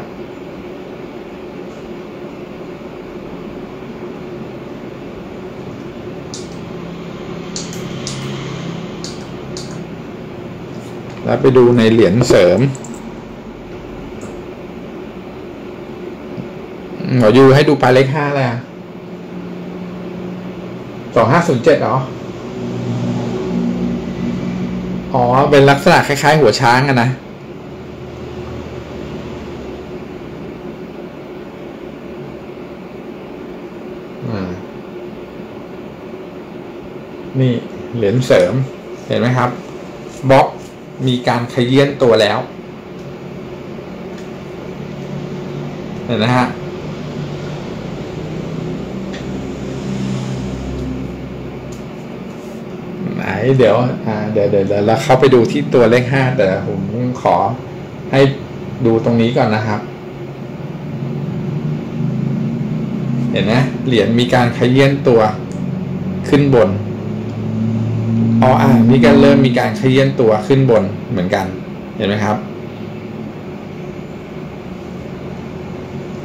แล้วไปดูในเหรียญเสริมหมอยูให้ดูปลายเลขห้าเลยสองห้าศูนย์เจ็ดหรอ อ๋อ เป็นลักษณะคล้าย ๆ หัวช้างอะนะ นี่เหรียญเสริม เห็นไหมครับบล็อก มีการขยี้นตัวแล้วเห็นนะฮะไหนเดี๋ยวอ่าเดี๋ยวเดี๋ยวเราเข้าไปดูที่ตัวเลขห้าแต่ผมขอให้ดูตรงนี้ก่อนนะครับ เห็นไหมเหรียญมีการขยี้นตัวขึ้นบน พออ่านี่ก็เริ่มมีการเคลื่อนตัวขึ้นบนเหมือนกัน เห็นไหมครับ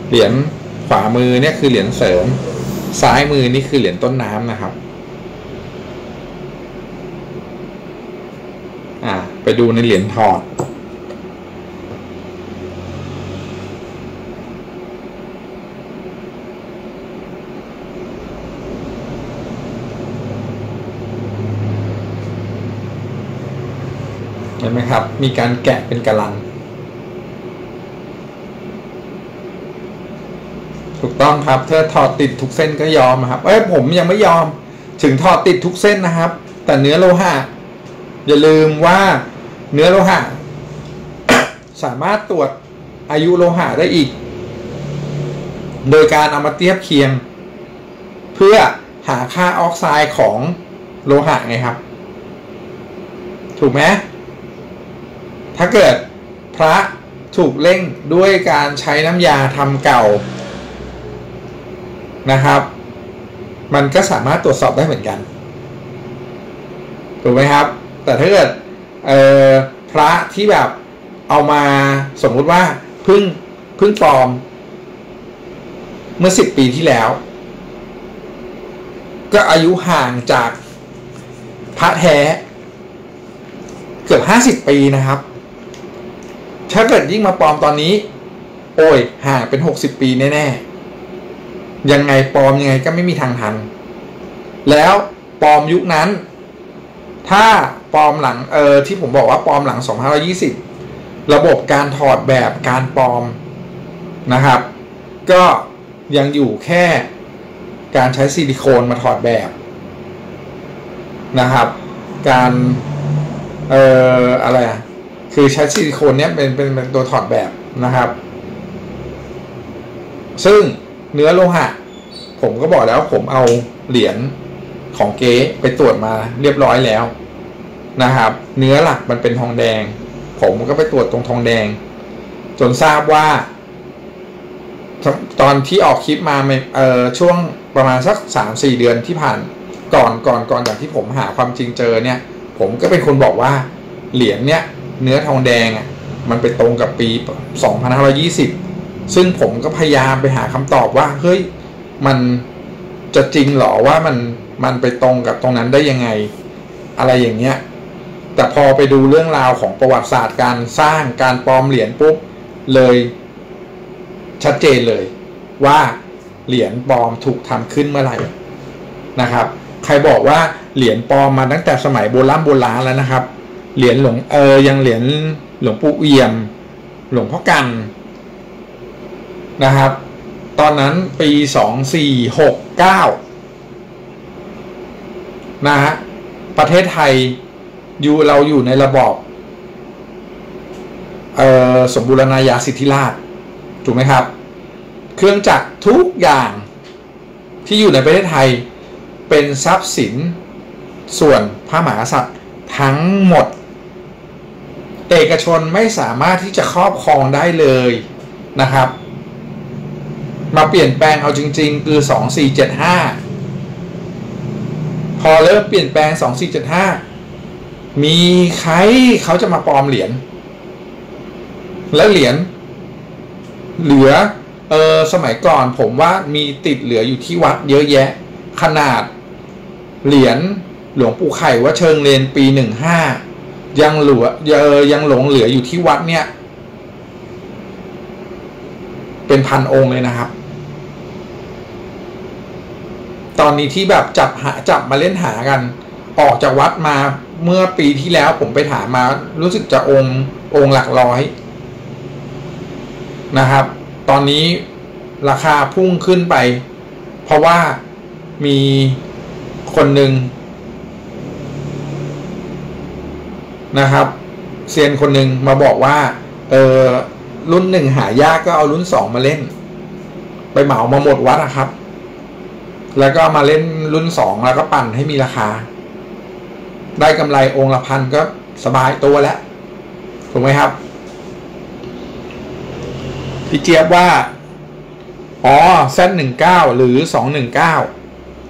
เหรียญขวามือเนี่ยคือเหรียญเสริม ซ้ายมือนี่คือเหรียญต้นน้ำนะครับ อ่า ไปดูในเหรียญถอด นไหมครับ มีการแกะเป็นกระลังถูกต้องครับถ้าถอดติดทุกเส้นก็ยอมครับเอ้ยผมยังไม่ยอม ถึงถอดติดทุกเส้นนะครับ แต่เนื้อโลหะอย่าลืมว่าเนื้อโลหะ สามารถตรวจอายุโลหะได้อีก โดยการเอามาเทียบเคียง เพื่อหาค่าออกไซด์ของโลหะไงครับ ถูกไหม ถ้าเกิดพระถูกเร่งด้วยการใช้น้ำยาทำเก่านะครับ มันก็สามารถตรวจสอบได้เหมือนกัน ถูกไหมครับ แต่ถ้าเกิดพระที่แบบเอามาสมมุติว่าพึ่งพึ่งปลอม เมื่อสิบปีที่แล้ว ก็อายุห่างจากพระแท้ เกือบห้าสิบปีนะครับ ถ้าเกิดยิ่งมาปลอมตอนนี้ โอ้ยห่างเป็นหกสิบปีแน่ๆ ยังไงปลอมยังไงก็ไม่มีทางทัน แล้วปลอมยุคนั้น ถ้าปลอมหลังเออที่ผมบอกว่าปลอมหลัง 2520 ระบบการถอดแบบการปลอมนะครับ ก็ยังอยู่แค่การใช้ซิลิโคนมาถอดแบบนะครับ การเอ่ออะไรอะ คือใช้ซิลิโคนเนี้ยเป็นเป็นเป็นตัวถอดแบบนะครับ ซึ่งเนื้อโลหะ ผมก็บอกแล้วผมเอาเหรียญของเก๊ไปตรวจมาเรียบร้อยแล้วนะครับ เนื้อหลักมันเป็นทองแดง ผมก็ไปตรวจตรงทองแดง จนทราบว่า ตอนที่ออกคลิปมาเอ่อช่วงประมาณสักสามสี่เดือนที่ผ่านก่อนก่อนก่อนจากที่ผมหาความจริงเจอเนี่ย ผมก็เป็นคนบอกว่าเหรียญเนี่ย เนื้อทองแดงอะมันไปตรงกับปี 2520 ซึ่งผมก็พยายามไปหาคำตอบว่า เฮ้ย มันจะจริงหรอว่ามันมันไปตรงกับตรงนั้นได้ยังไง อะไรอย่างเงี้ย แต่พอไปดูเรื่องราวของประวัติศาสตร์การสร้างการปลอมเหรียญปุ๊บ เลยชัดเจนเลยว่าเหรียญปลอมถูกทำขึ้นเมื่อไหร่นะครับ ใครบอกว่าเหรียญปลอมมาตั้งแต่สมัยโบราณโบราณแล้วนะครับ เหรียญหลวงเออยังเหรียญหลวงปู่เอี่ยม หลวงพ่อกันนะครับ ตอนนั้นปีสองสี่หกเก้านะฮะประเทศไทยอยู่เราอยู่ในระบอบสมบูรณาญาสิทธิราชถูกไหมครับ เครื่องจักรทุกอย่างที่อยู่ในประเทศไทยเป็นทรัพย์สินส่วนพระมหากษัตริย์ทั้งหมด เอกชนไม่สามารถที่จะครอบครองได้เลยนะครับ มาเปลี่ยนแปลงเอาจริง ๆ คือ 2475 พอเริ่มเปลี่ยนแปลง 2475 มีใครเขาจะมาปลอมเหรียญแล้วเหรียญเหลือเออสมัยก่อนผมว่ามีติดเหลืออยู่ที่วัดเยอะแยะ ขนาดเหรียญหลวงปู่ไข่ว่าเชิงเลนปีหนึ่งห้า ยังเหลือยังหลงเหลืออยู่ที่วัดเนี่ย เป็นพันองค์เลยนะครับ ตอนนี้ที่แบบจับหาจับมาเล่นหากัน ออกจากวัดมาเมื่อปีที่แล้วผมไปถามมา รู้สึกจะองค์องค์หลักร้อยนะครับ ตอนนี้ราคาพุ่งขึ้นไป เพราะว่ามีคนหนึ่ง นะครับเซียนคนหนึ่งมาบอกว่า เออรุ่นหนึ่งหายากก็เอารุ่นสองมาเล่น ไปเหมามาหมดวัดนะครับ แล้วก็มาเล่นรุ่นสองแล้วก็ปั่นให้มีราคา ได้กำไรองค์ละพันก็สบายตัวแล้วถูกไหมครับ พี่เจี๊ยบว่า อ๋อเซตหนึ่งเก้าหรือสองหนึ่งเก้า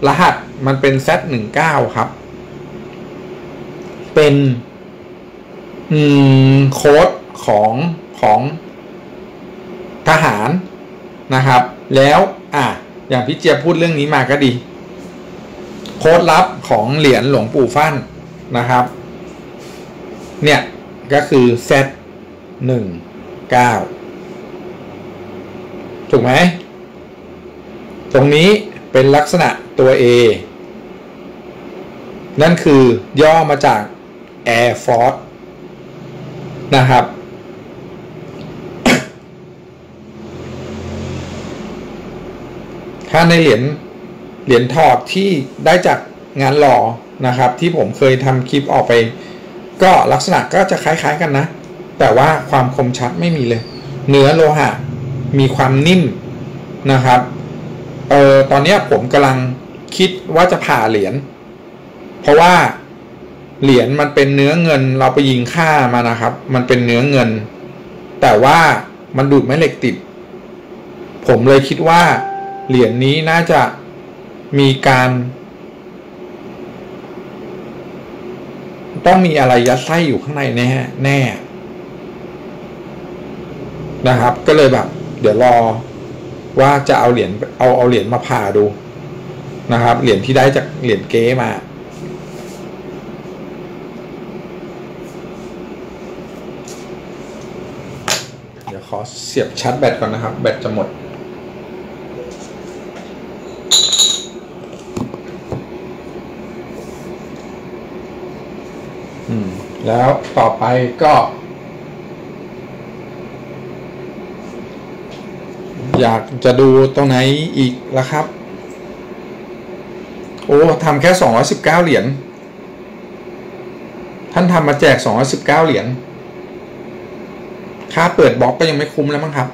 รหัสมันเป็นเซตหนึ่งเก้าครับ เป็น อืมโค้ดของของทหารนะครับ แล้วอะอย่างพี่เจียพูดเรื่องนี้มาก็ดี โค้ดลับของเหรียญหลวงปู่ฟั่นนะครับ เนี่ยก็คือ Z หนึ่งเก้าถูกไหม ตรงนี้เป็นลักษณะตัว A นั่นคือย่อมาจาก Air Force นะครับ ถ้าในเหรียญเหรียญถอดที่ได้จากงานหล่อนะครับ ที่ผมเคยทำคลิปออกไป ก็ลักษณะก็จะคล้าย ๆกันนะ แต่ว่าความคมชัดไม่มีเลย เนื้อโลหะมีความนิ่มนะครับเออตอนนี้ผมกำลังคิดว่าจะผ่าเหรียญเพราะว่า เหรียญมันเป็นเนื้อเงินเราไปยิงค่ามานะครับ มันเป็นเนื้อเงิน แต่ว่ามันดูดแม่เหล็กติด ผมเลยคิดว่า เหรียญนี้น่าจะมีการ ต้องมีอะไรยัดไส้อยู่ข้างในแน่แน่นะครับ ก็เลยแบบ เดี๋ยวรอว่าจะเอาเหรียญเอาเอาเหรียญมาผ่าดูนะครับ เหรียญที่ได้จากเหรียญเก๊มา เดี๋ยวข อเสียบชาร์จแบตก่อนนะครับ แบตจะหมด อืม แล้วต่อไปก็ อยากจะดูตรงไหนอีกละครับ โอ้ทำแค่สองร้อยสิบเหรียญ ท่านทำมาแจกสองร้อยสิบเก้าเหรียญ ค่าเปิดบล็อกก็ยังไม่คุ้มแล้วมั้งครับ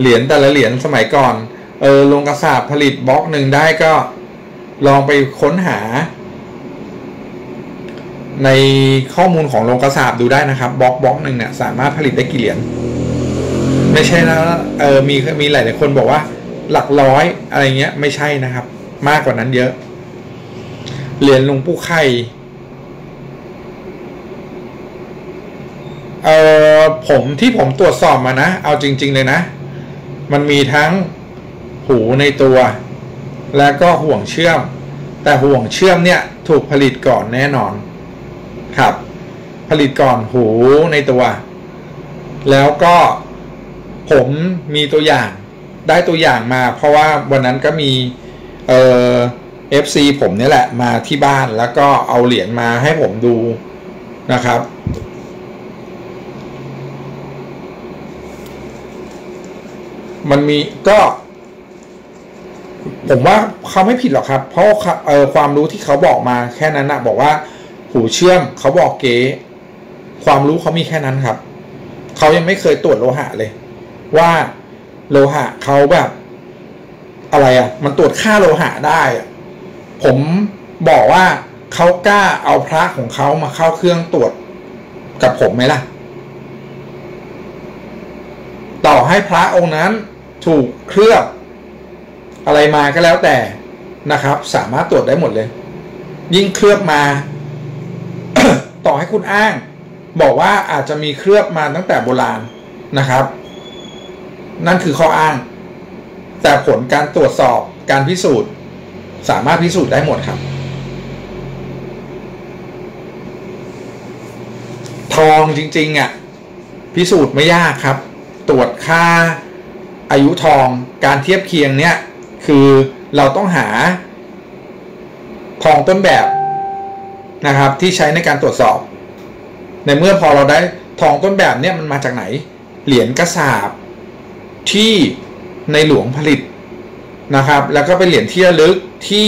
เหรียญแต่ละเหรียญสมัยก่อน เออลงกระสาบผลิตบล็อกหนึ่งได้ก็ลองไปค้นหา ในข้อมูลของโรงกระสาบดูได้นะครับบล็อกบล็อกหนึ่งเนี่ยสามารถผลิตได้กี่เหรียญไม่ใช่นะเออมีมีหลายหลายคนบอกว่า หลักร้อยอะไรเงี้ยไม่ใช่นะครับ มากกว่านั้นเยอะเหรียญหลวงปู่ไข่ เออผมที่ผมตรวจสอบมานะ เอาจริง ๆ เลยนะ มันมีทั้งหูในตัว แล้วก็ห่วงเชื่อม แต่ห่วงเชื่อมเนี่ยถูกผลิตก่อนแน่นอน ครับ ผลิตก่อนหูในตัว แล้วก็ผมมีตัวอย่างได้ตัวอย่างมา เพราะว่าวันนั้นก็มีเอ่อ FC ผมเนี่ยแหละมาที่บ้านแล้วก็เอาเหรียญมาให้ผมดูนะครับ มันมีก็ ผมว่าเขาไม่ผิดหรอกครับ เพราะเออความรู้ที่เขาบอกมาแค่นั้นนะบอกว่า หูเชื่อมเขาบอกเก๋ความรู้เขามีแค่นั้นครับ เขายังไม่เคยตรวจโลหะเลย ว่าโลหะเขาแบบ อะไรอะ่ะ มันตรวจค่าโลหะได้อะผมบอกว่าเขากล้าเอาพระของเขามาเข้าเครื่องตรวจกับผมไหมล่ะ ต่อให้พระองค์นั้น ถูกเคลือบ อะไรมาก็แล้วแต่นะครับ สามารถตรวจได้หมดเลย ยิ่งเคลือบมา ต่อให้คุณอ้าง บอกว่าอาจจะมีเคลือบมาตั้งแต่โบราณนะครับ นั่นคือข้ออ้าง แต่ผลการตรวจสอบการพิสูจน์ สามารถพิสูจน์ได้หมดครับ ทองจริงๆอะพิสูจน์ไม่ยากครับ ตรวจค่า อายุทองการเทียบเคียงเนี่ยคือเราต้องหาทองต้นแบบนะครับที่ใช้ในการตรวจสอบ ในเมื่อพอเราได้ทองต้นแบบเนี่ยมันมาจากไหน เหรียญกระสาบที่ในหลวงผลิตนะครับ แล้วก็เป็นเหรียญที่ระลึกที่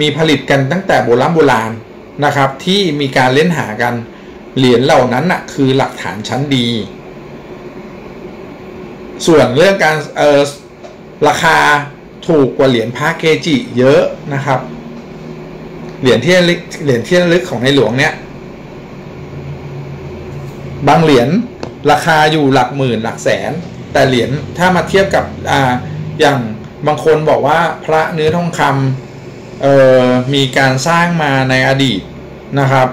มีผลิตกันตั้งแต่โบราณโบราณนะครับ ที่มีการเล่นหากันเหรียญเหล่านั้นนะคือหลักฐานชั้นดี ส่วนเรื่องการเออราคาถูกกว่าเหรียญพระเกจิเยอะนะครับ เหรียญที่เหรียญที่ระลึกของในหลวงเนี่ยบางเหรียญราคาอยู่หลักหมื่นหลักแสน แต่เหรียญถ้ามาเทียบกับอ่าอย่างบางคนบอกว่าพระเนื้อทองคำเอ่อมีการสร้างมาในอดีตนะครับ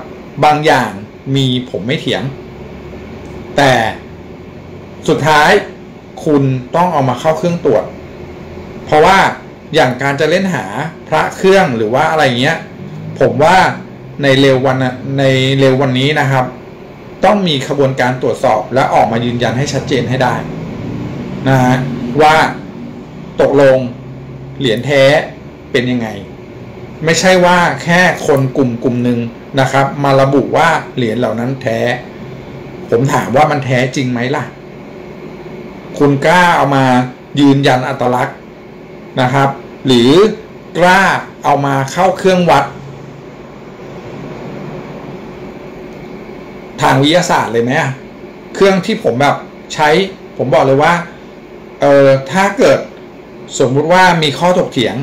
บางอย่างมีผมไม่เถียง แต่สุดท้าย คุณต้องเอามาเข้าเครื่องตรวจ เพราะว่าอย่างการจะเล่นหาพระเครื่องหรือว่าอะไรเงี้ย ผมว่าในเร็ววันในเร็ววันนี้นะครับ ต้องมีขบวนการตรวจสอบและออกมายืนยันให้ชัดเจนให้ได้นะฮะว่าตกลงเหรียญแท้เป็นยังไง ไม่ใช่ว่าแค่คนกลุ่มกลุ่มหนึ่งนะครับ มาระบุว่าเหรียญเหล่านั้นแท้ ผมถามว่ามันแท้จริงไหมล่ะ คุณกล้าเอามายืนยันอัตลักษณ์นะครับ หรือกล้าเอามาเข้าเครื่องวัด ทางวิทยาศาสตร์เลยไหมเครื่องที่ผมแบบใช้ผมบอกเลยว่าเออถ้าเกิดสมมุติว่ามีข้อถกเถียง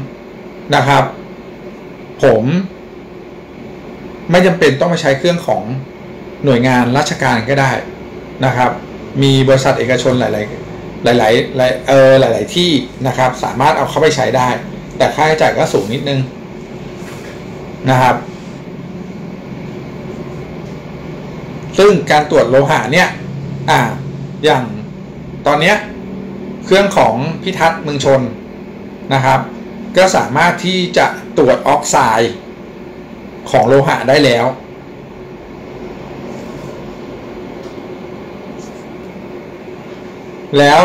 นะครับ ผม ไม่จำเป็นต้องมาใช้เครื่องของหน่วยงานราชการก็ได้นะครับ มีบริษัทเอกชนหลาย ๆ หลายๆหลายเออหลาย ๆ ที่นะครับ สามารถเอาเข้าไปใช้ได้ แต่ค่าใช้จ่ายก็สูงนิดนึงนะครับ ซึ่งการตรวจโลหะเนี่ยอ่า อย่างตอนเนี้ยเครื่องของพิทักษ์เมืองชนนะครับ ก็สามารถที่จะตรวจออกไซด์ของโลหะได้แล้ว แล้ว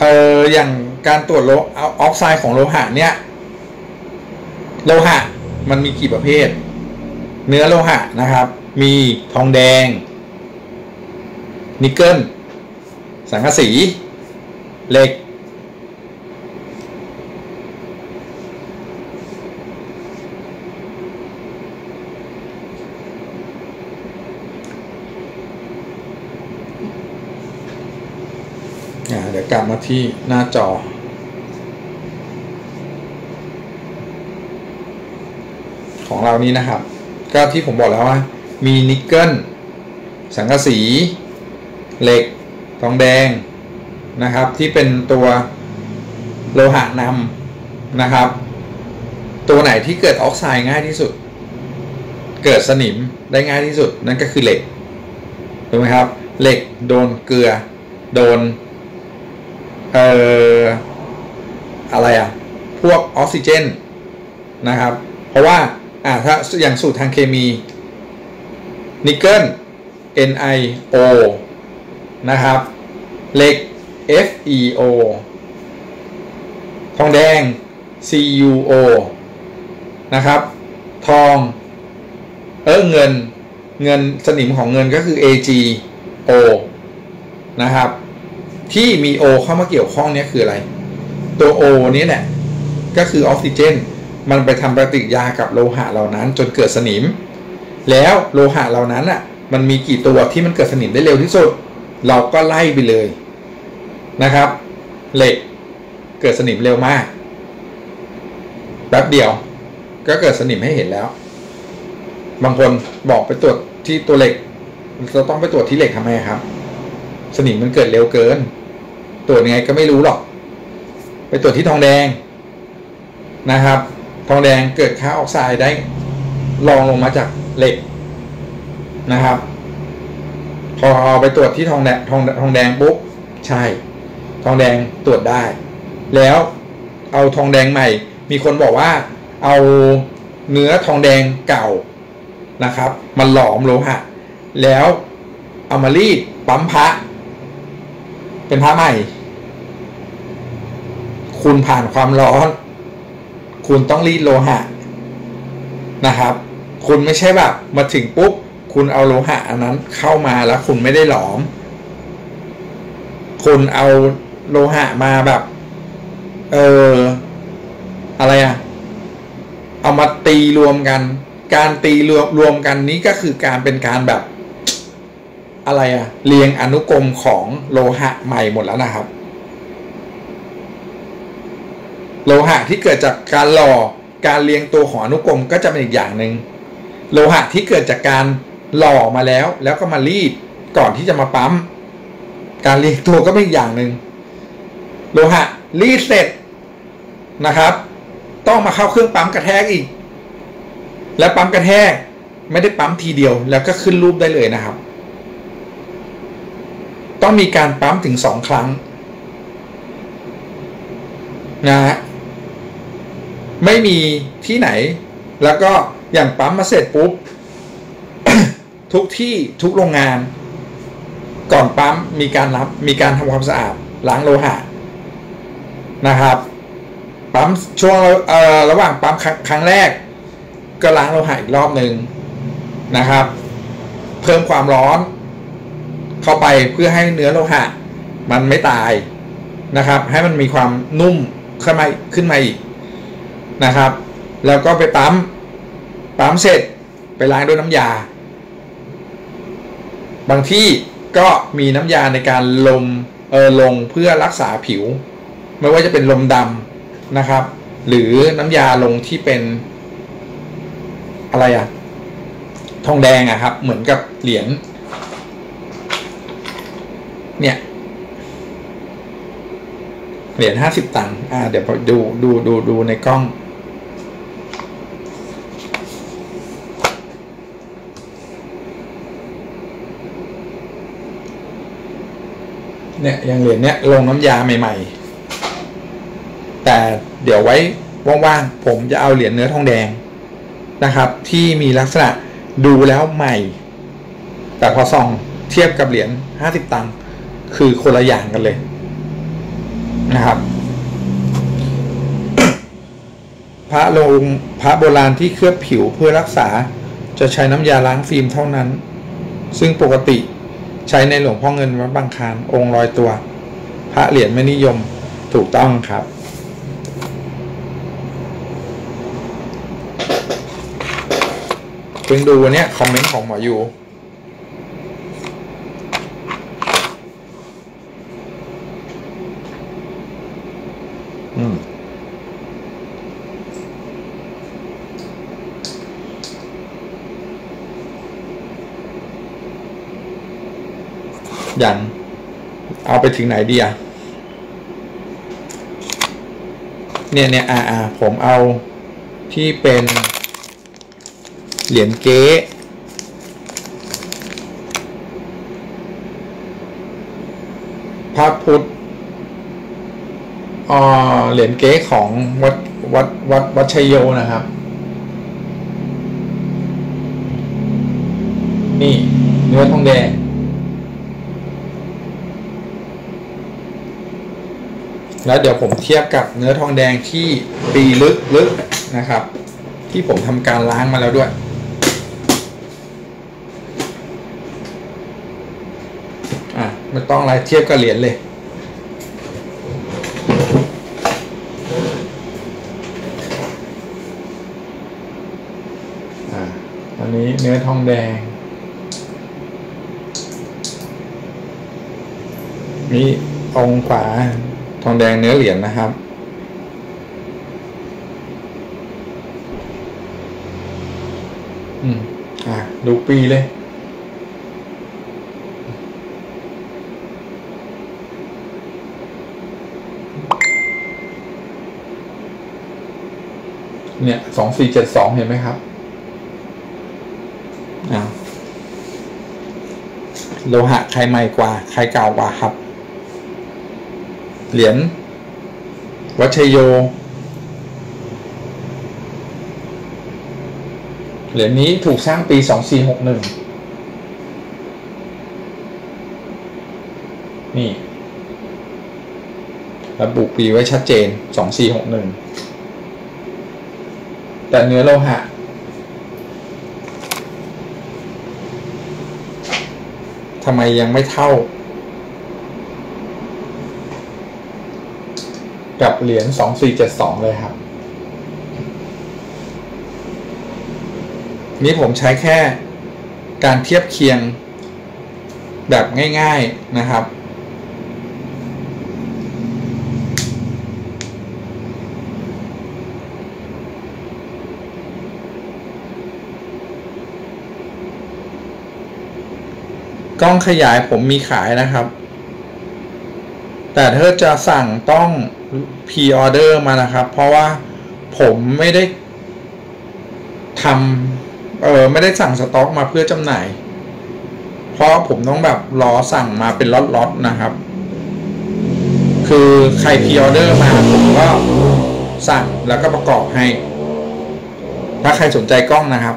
เอออย่างการตรวจโลออกไซด์ของโลหะเนี่ย โลหะมันมีกี่ประเภท เนื้อโลหะนะครับ มีทองแดง นิกเกิล สังกะสี เหล็ก เดี๋ยวกลับมาที่หน้าจอ ของเรานี้นะครับ ก็ที่ผมบอกแล้วว่า มีนิกเกิลสังกะสี เหล็ก ทองแดงนะครับ ที่เป็นตัวโลหะนำนะครับ ตัวไหนที่เกิดออกไซด์ง่ายที่สุด เกิดสนิมได้ง่ายที่สุดนั่นก็คือเหล็กถูกไหมครับ เหล็กโดนเกลือ โดน เอ่ออะไรอะพวกออกซิเจนนะครับ เพราะว่าอ่าถ้าอย่างสูตรทางเคมีนิกเกิล NiO นะครับเหล็ก FeO ทองแดง CuO นะครับ ทองเออเงินเงินสนิมของเงินก็คือ AgO นะครับ ที่มี O เข้ามาเกี่ยวข้องเนี้ยคืออะไร ตัว O นี้แหละก็คือออกซิเจน มันไปทำปฏิกิริยากับโลหะเหล่านั้น จนเกิดสนิม แล้วโลหะเหล่านั้นอะมันมีกี่ตัวที่มันเกิดสนิมได้เร็วที่สุด เราก็ไล่ไปเลยนะครับ เหล็กเกิดสนิมเร็วมากแป๊บเดียว ก็เกิดสนิมให้เห็นแล้ว บางคนบอกไปตรวจที่ตัวเหล็ก เราต้องไปตรวจที่เหล็กทำไมครับ สนิมมันเกิดเร็วเกิน ตรวจยังไงก็ไม่รู้หรอก ไปตรวจที่ทองแดงนะครับ ทองแดงเกิดค่าออกไซด์ได้รองลงมาจากเหล็กนะครับ พอไปตรวจที่ทองแดงทองทองแดงปุ๊บใช่ ทองแดงตรวจได้ แล้วเอาทองแดงใหม่ มีคนบอกว่าเอาเนื้อทองแดงเก่านะครับ มันหลอมโลหะ แล้วเอามารีดปั๊มพระ เป็นพระใหม่ คุณผ่านความร้อน คุณต้องรีดโลหะนะครับ คุณไม่ใช่แบบมาถึงปุ๊บ คุณเอาโลหะอันนั้นเข้ามาแล้วคุณไม่ได้หลอม คุณเอาโลหะมาแบบ เอออะไรอะเอามาตีรวมกัน การตีรวมรวมกันนี้ก็คือการเป็นการแบบ อะไรอะเรียงอนุกรมของโลหะใหม่หมดแล้วนะครับ โลหะที่เกิดจากการหล่อการเรียงตัวของอนุกรมก็จะเป็นอีกอย่างหนึ่งโลหะที่เกิดจากการหล่อมาแล้ว แล้วก็มารีดก่อนที่จะมาปั๊มการเรียงตัวก็เป็นอีกอย่างหนึ่งโลหะรีดเสร็จนะครับ ต้องมาเข้าเครื่องปั๊มกระแทกอีก แล้วปั๊มกระแทกไม่ได้ปั๊มทีเดียวแล้วก็ขึ้นรูปได้เลยนะครับ ต้องมีการปั๊มถึงสองครั้งนะฮะไม่มีที่ไหน แล้วก็อย่างปั๊มมาเสร็จปุ๊บ ทุกที่ทุกโรงงาน ก่อนปั๊มมีการรับมีการทำความสะอาดล้างโลหะนะครับปั๊มช่วงระหว่างปั๊มครั้งแรก ก็ล้างโลหะอีกรอบหนึ่งนะครับ เพิ่มความร้อน เข้าไปเพื่อให้เนื้อโลหะ มันไม่ตายนะครับ ให้มันมีความนุ่มขึ้นมาขึ้นมาอีกนะครับ แล้วก็ไปปั๊มปั๊มเสร็จไปล้างด้วยน้ำยา บางที่ก็มีน้ำยาในการลมเออลงเพื่อรักษาผิว ไม่ว่าจะเป็นลมดำนะครับ หรือน้ำยาลงที่เป็นอะไรอะทองแดงอะครับ เหมือนกับเหรียญ เนี่ยเหรียญห้าสิบตังค์อ่า เดี๋ยวพอดูดูดูดูในกล้อง เนี่ยอย่างเหรียญเนี้ยลงน้ำยาใหม่ ๆ แต่เดี๋ยวไว้ว่างๆ ผมจะเอาเหรียญเนื้อทองแดงนะครับ ที่มีลักษณะดูแล้วใหม่ แต่พอส่องเทียบกับเหรียญห้าสิบตังค์ คือคนละอย่างกันเลยนะครับพระลงพระโบราณที่เคลือบผิวเพื่อรักษาจะใช้น้ำยาล้างฟิล์มเท่านั้น ซึ่งปกติใช้ในหลวงพ่อเงินวัดบางคานองค์ลอยตัว พระเหรียญไม่นิยมถูกต้องครับ เพิ่งดูวันนี้คอมเมนต์ของหมอยู่ ย่างเอาไปถึงไหนดีอะเนี่ยเนี่ยอ่าอ่าผมเอาที่เป็นเหรียญเก๊พระพุทธอ่อเหรียญเก๊ของวัดวัดวัดวัดชัยโยนะครับ นี่เนื้อทองแดง แล้วเดี๋ยวผมเทียบกับเนื้อทองแดงที่ปีลึกลึกนะครับ ที่ผมทำการล้างมาแล้วด้วย อะไม่ต้องอะไรเทียบกับเหรียญเลยอะอันนี้เนื้อทองแดง นี่องขวา องแดงเนื้อเหรียญนะครับ อืม อะ ดูปีเลย เนี่ยสองสี่เจ็ดสองเห็นไหมครับ อ่าโลหะใครใหม่กว่า ใครเก่ากว่าครับ เหรียญวัชโย เหรียญนี้ถูกสร้างปีสองสี่หกหนึ่งนี่ ระบุปีไว้ชัดเจนสองสี่หกหนึ่งแต่เนื้อโลหะทำไมยังไม่เท่า กับเหรียญสองสี่เจ็ดสองเลยครับ นี่ผมใช้แค่การเทียบเคียงแบบง่ายๆนะครับ กล้องขยายผมมีขายนะครับ แต่ถ้าจะสั่งต้องพ r ออเดอร์มานะครับ เพราะว่าผมไม่ได้ทำเออไม่ได้สั่งสต็อกมาเพื่อจำหน่าย เพราะผมต้องแบบรอสั่งมาเป็นล็อตๆนะครับ คือใคร pre-order มาผมก็สั่งแล้วก็ประกอบให้ ถ้าใครสนใจกล้องนะครับ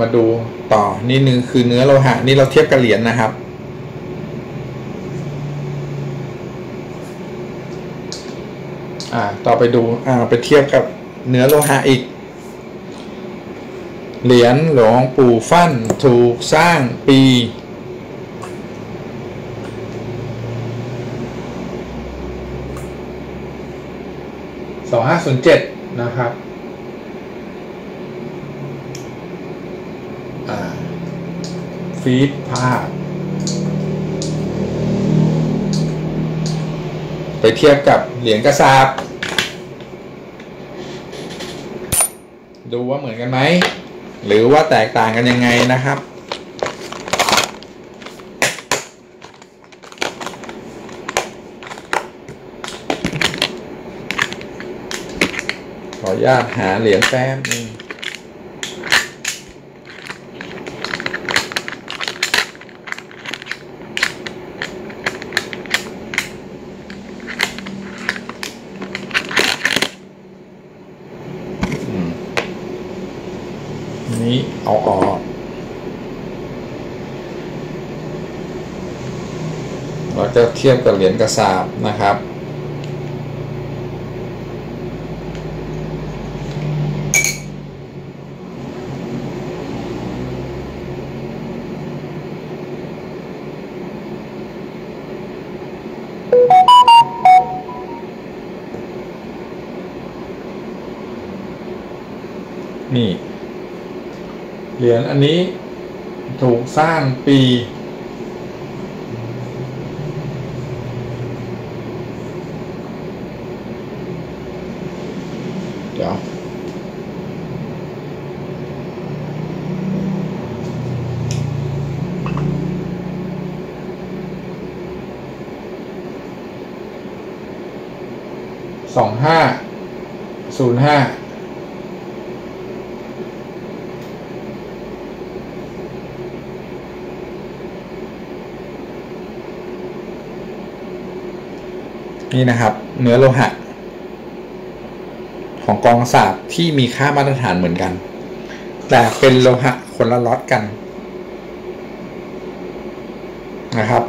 มาดูต่อนี่นึงคือเนื้อโลหะนี่เราเทียบกับเหรียญนะครับ อ่าต่อไปดูอ่าไปเทียบกับเนื้อโลหะอีก เหรียญหลวงปู่ฟั่นถูกสร้างปีสองห้าศูนย์เจ็ดนะครับ อ่า ฟีดภาพ ไปเทียบกับเหรียญกระสาบดูว่าเหมือนกันไหม หรือว่าแตกต่างกันยังไงนะครับ ขออนุญาตหาเหรียญแป๊บนึงอืมอันนี้ เอาออกเราจะเทียบกับเหรียญกระสาบนะครับ นี่ เหรียญอันนี้ถูกสร้างปี เดี๋ยว สองห้าศูนย์ห้า นี่นะครับ เนื้อโลหะ ของกองศาสตร์ที่มีค่ามาตรฐานเหมือนกัน แต่เป็นโลหะคนละล็อตกันนะครับ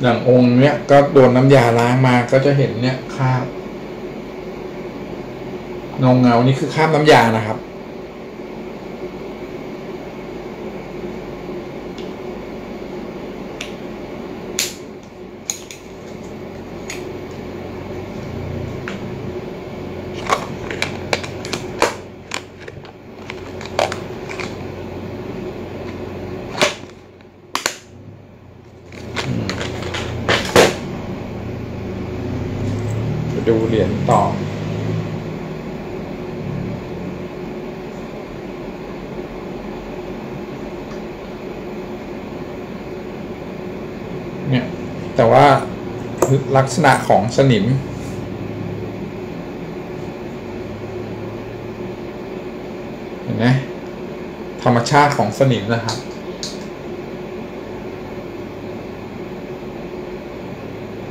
อย่างองค์เนี้ยก็โดนน้ำยาล้างมาก็จะเห็นเนี่ยคราบเงาเงานี่คือคราบน้ำยานะครับ ไปดูเหรียญต่อ เนี่ย แต่ว่า ลักษณะของสนิม เห็นไหมธรรมชาติของสนิมนะครับ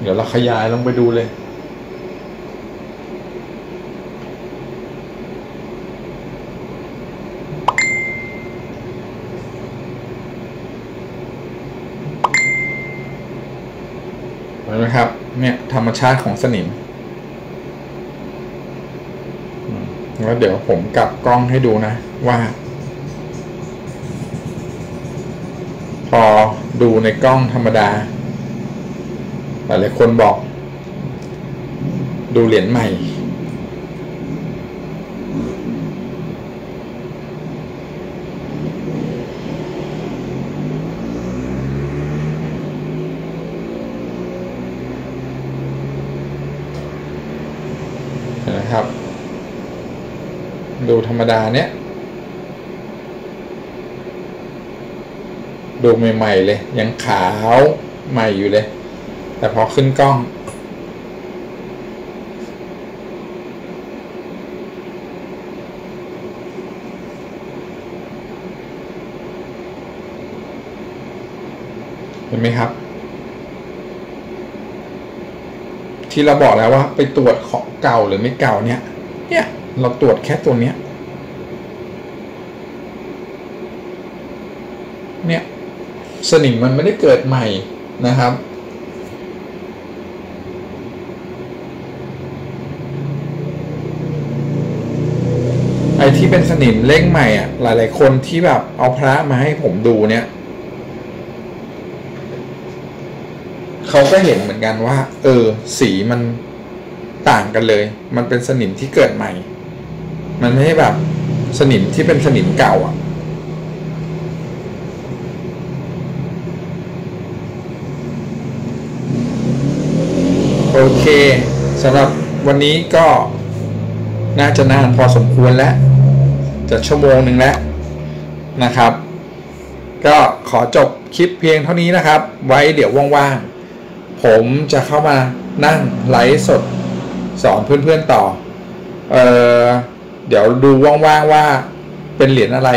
เดี๋ยวเราขยายลงไปดูเลย เห็นไหมครับ เนี่ยธ รรมชาติของสนิมอืมแล้วเดี๋ยวผมกลับกล้องให้ดูนะ ว่า พอดูในกล้องธรรมดา หลายๆคนบอก ดูเหรียญใหม่ นะครับ ดูธ รรมดาเนี้ยดูใหม่ๆเลย ยังขาวใหม่อยู่เลย แต่พอขึ้นกล้อง เห็นไหมครับ ที่เราบอกแล้วว่าไปตรวจของเก่าหรือไม่เก่าเนี่ย เนี่ย เราตรวจแค่ตัวเนี้ย สนิมมันไม่ได้เกิดใหม่นะครับ ไอ้ที่เป็นสนิมเล่งใหม่อะ หลาย ๆ คนที่แบบเอาพระมาให้ผมดูเนี่ยเขาก็เห็นเหมือนกันว่า เออ สีมันต่างกันเลย มันเป็นสนิมที่เกิดใหม่ มันไม่ใช่แบบสนิมที่เป็นสนิมเก่าอะ โอเคสำหรับวันนี้ก็น่าจะนานพอสมควรแล้วจะชั่วโมงหนึ่งแล้วนะครับ ก็ขอจบคลิปเพียงเท่านี้นะครับ ไว้เดี๋ยวว่างๆ ผมจะเข้ามานั่งไลฟ์สดสอนเพื่อนๆต่อ เออเดี๋ยวดูว่างๆว่าเป็นเหรียญอะไร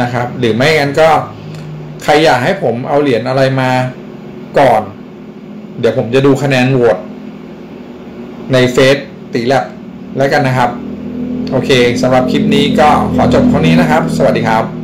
นะครับ หรือไม่งั้นก็ใครอยากให้ผมเอาเหรียญอะไรมาก่อน เดี๋ยวผมจะดูคะแนนโหวต ในเฟซตีแลบแล้วกันนะครับ โอเคสำหรับคลิปนี้ก็ขอจบเท่านี้นะครับ สวัสดีครับ